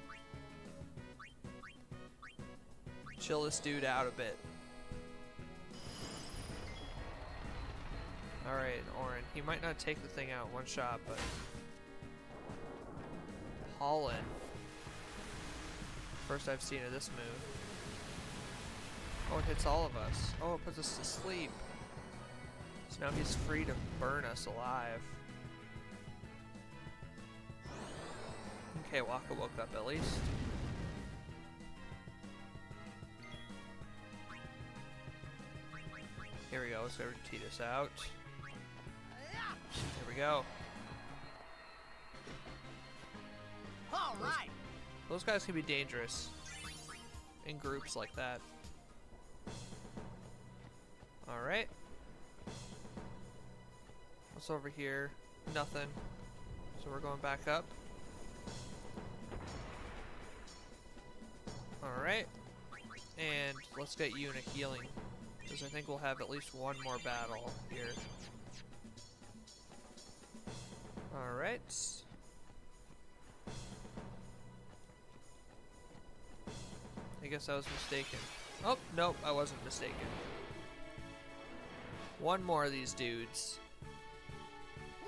chill this dude out a bit. Alright, Auron. He might not take the thing out one shot, but... Pollen. First I've seen of this move. Oh, it hits all of us. Oh, it puts us to sleep. So now he's free to burn us alive. Okay, Wakka woke up at least. Here we go, let's go to this out. Here we go. All right. Those guys can be dangerous in groups like that. Alright. What's over here? Nothing. So we're going back up. Alright. And let's get you in a healing. Because I think we'll have at least one more battle here. Alright. I guess I was mistaken. Oh, nope, I wasn't mistaken. One more of these dudes.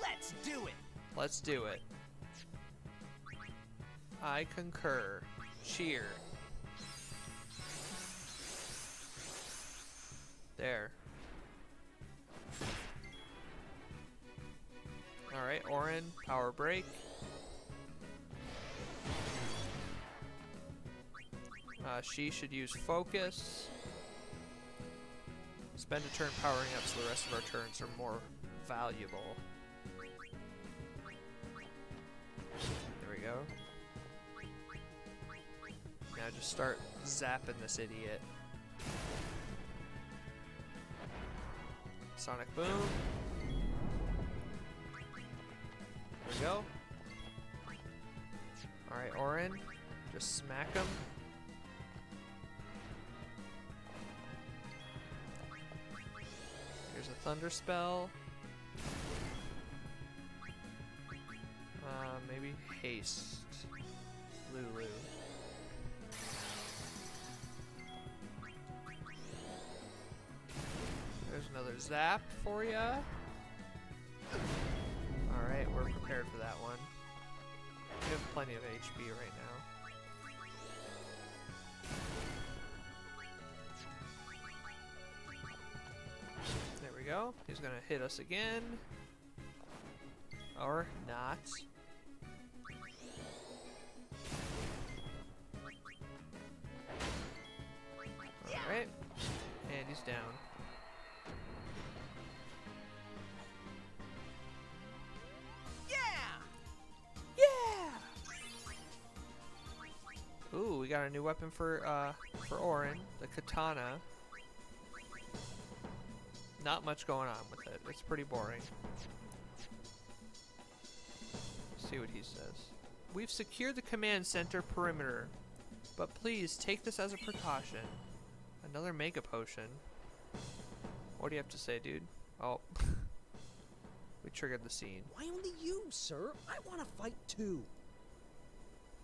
Let's do it. Let's do it. I concur. Cheer. There. Alright, Auron, power break. Uh, she should use focus. Spend a turn powering up so the rest of our turns are more valuable. There we go. Now just start zapping this idiot. Sonic Boom. There we go. Alright, Auron. Just smack him. Here's a Thunder Spell. Uh, maybe Haste. Lulu. Another Zap for ya. Alright, we're prepared for that one. We have plenty of HP right now. There we go. He's gonna hit us again. Or not. A new weapon for uh for Auron, the katana. Not much going on with it. It's pretty boring. Let's see what he says. We've secured the command center perimeter, but please take this as a precaution. Another mega potion. What do you have to say, dude? Oh. we triggered the scene. Why only you, sir? I want to fight too.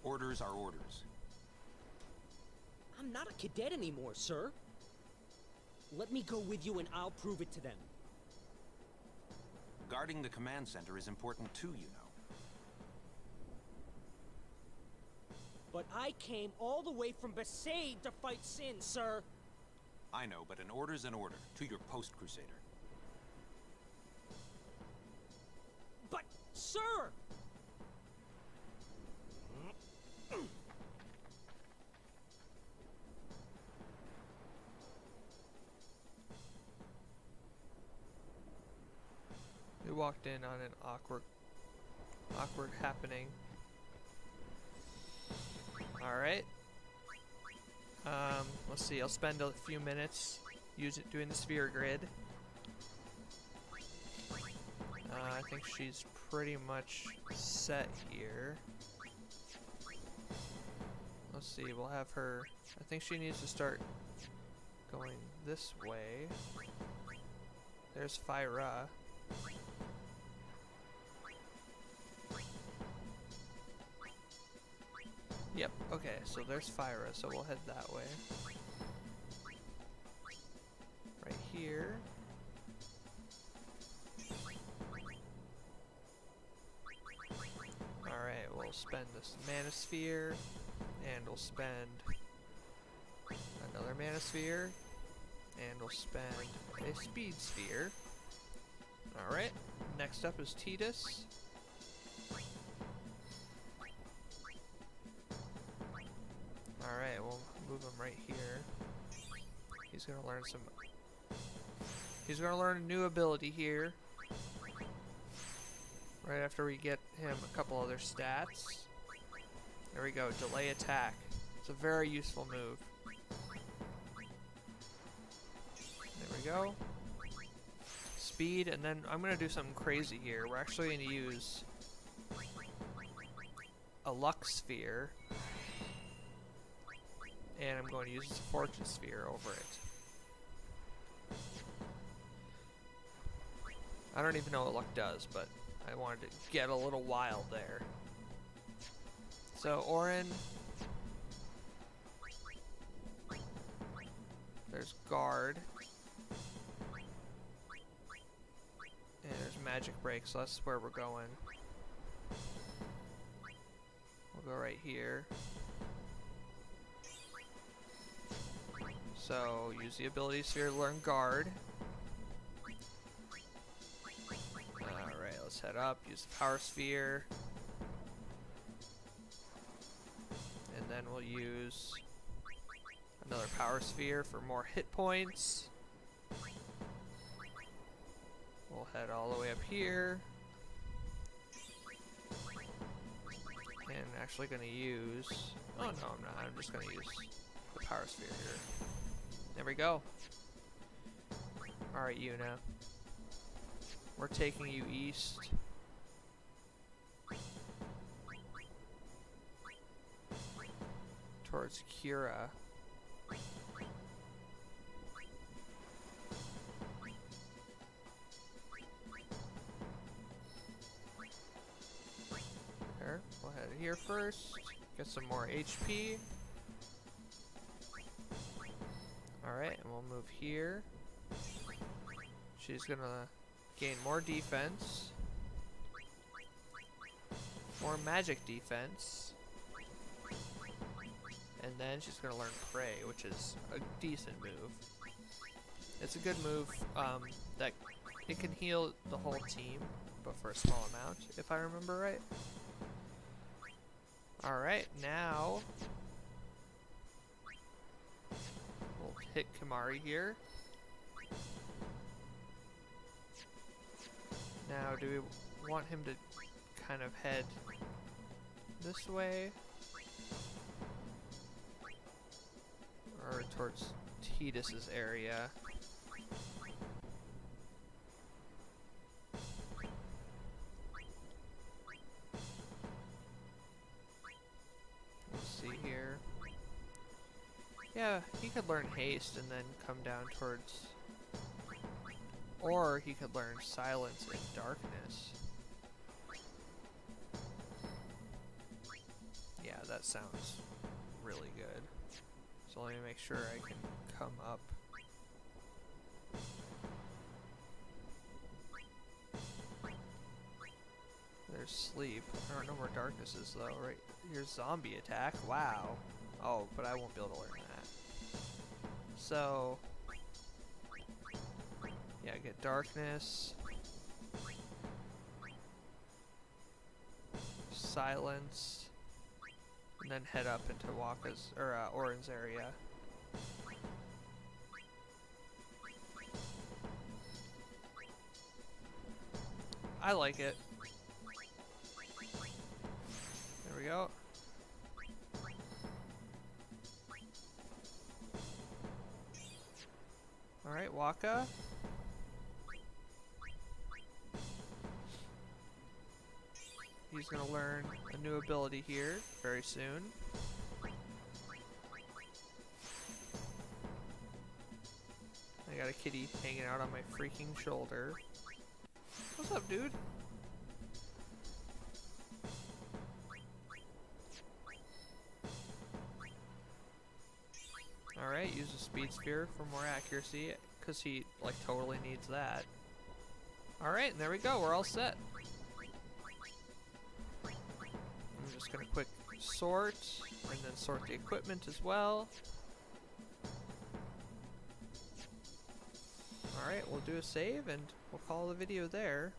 Orders are orders. I'm not a cadet anymore, sir. Let me go with you and I'll prove it to them. Guarding the command center is important too, you know. But I came all the way from Besaid to fight Sin, sir. I know, but an order's an order. To your post, Crusader. In on an awkward, awkward happening. Alright. Um, let's see, I'll spend a few minutes using doing the sphere grid. Uh, I think she's pretty much set here. Let's see, we'll have her... I think she needs to start going this way. There's Fyra. Yep, okay, so there's Fyra, so we'll head that way. Right here. Alright, we'll spend this mana sphere, and we'll spend another mana sphere, and we'll spend a speed sphere. Alright, next up is Tidus. Right here. He's gonna learn some... He's gonna learn a new ability here. Right after we get him a couple other stats. There we go, delay attack. It's a very useful move. There we go. Speed, and then I'm gonna do something crazy here. We're actually gonna use a luck sphere and I'm going to use the fortune sphere over it. I don't even know what luck does, but I wanted to get a little wild there. So Auron, there's guard, and there's magic break, so that's where we're going. We'll go right here. So use the ability sphere to learn guard. Alright, let's head up, use the power sphere. And then we'll use another power sphere for more hit points. We'll head all the way up here. And actually going to use... Oh no, I'm not. I'm just to use the power sphere here. There we go. Alright, Yuna. We're taking you east. Towards Kira. We'll head here first. Get some more HP. Alright, and we'll move here. She's gonna gain more defense. More magic defense. And then she's gonna learn Pray, which is a decent move. It's a good move um, that it can heal the whole team, but for a small amount, if I remember right. Alright, now hit Kimahri here. Now, do we want him to kind of head this way? Or towards Tidus's area? Could learn haste and then come down towards... Or he could learn silence and darkness. Yeah, that sounds really good. So let me make sure I can come up. There's sleep. I don't know where darkness is though, right? Here's zombie attack. Wow. Oh, but I won't be able to learn. So, yeah, get darkness, silence, and then head up into Wakka's or uh, Auron's area. I like it. Alright, Wakka. He's gonna learn a new ability here very soon. I got a kitty hanging out on my freaking shoulder. What's up, dude? Alright, use a speed sphere for more accuracy. because he like totally needs that. All right, and there we go. We're all set. I'm just gonna quick sort and then sort the equipment as well. All right, we'll do a save and we'll call the video there.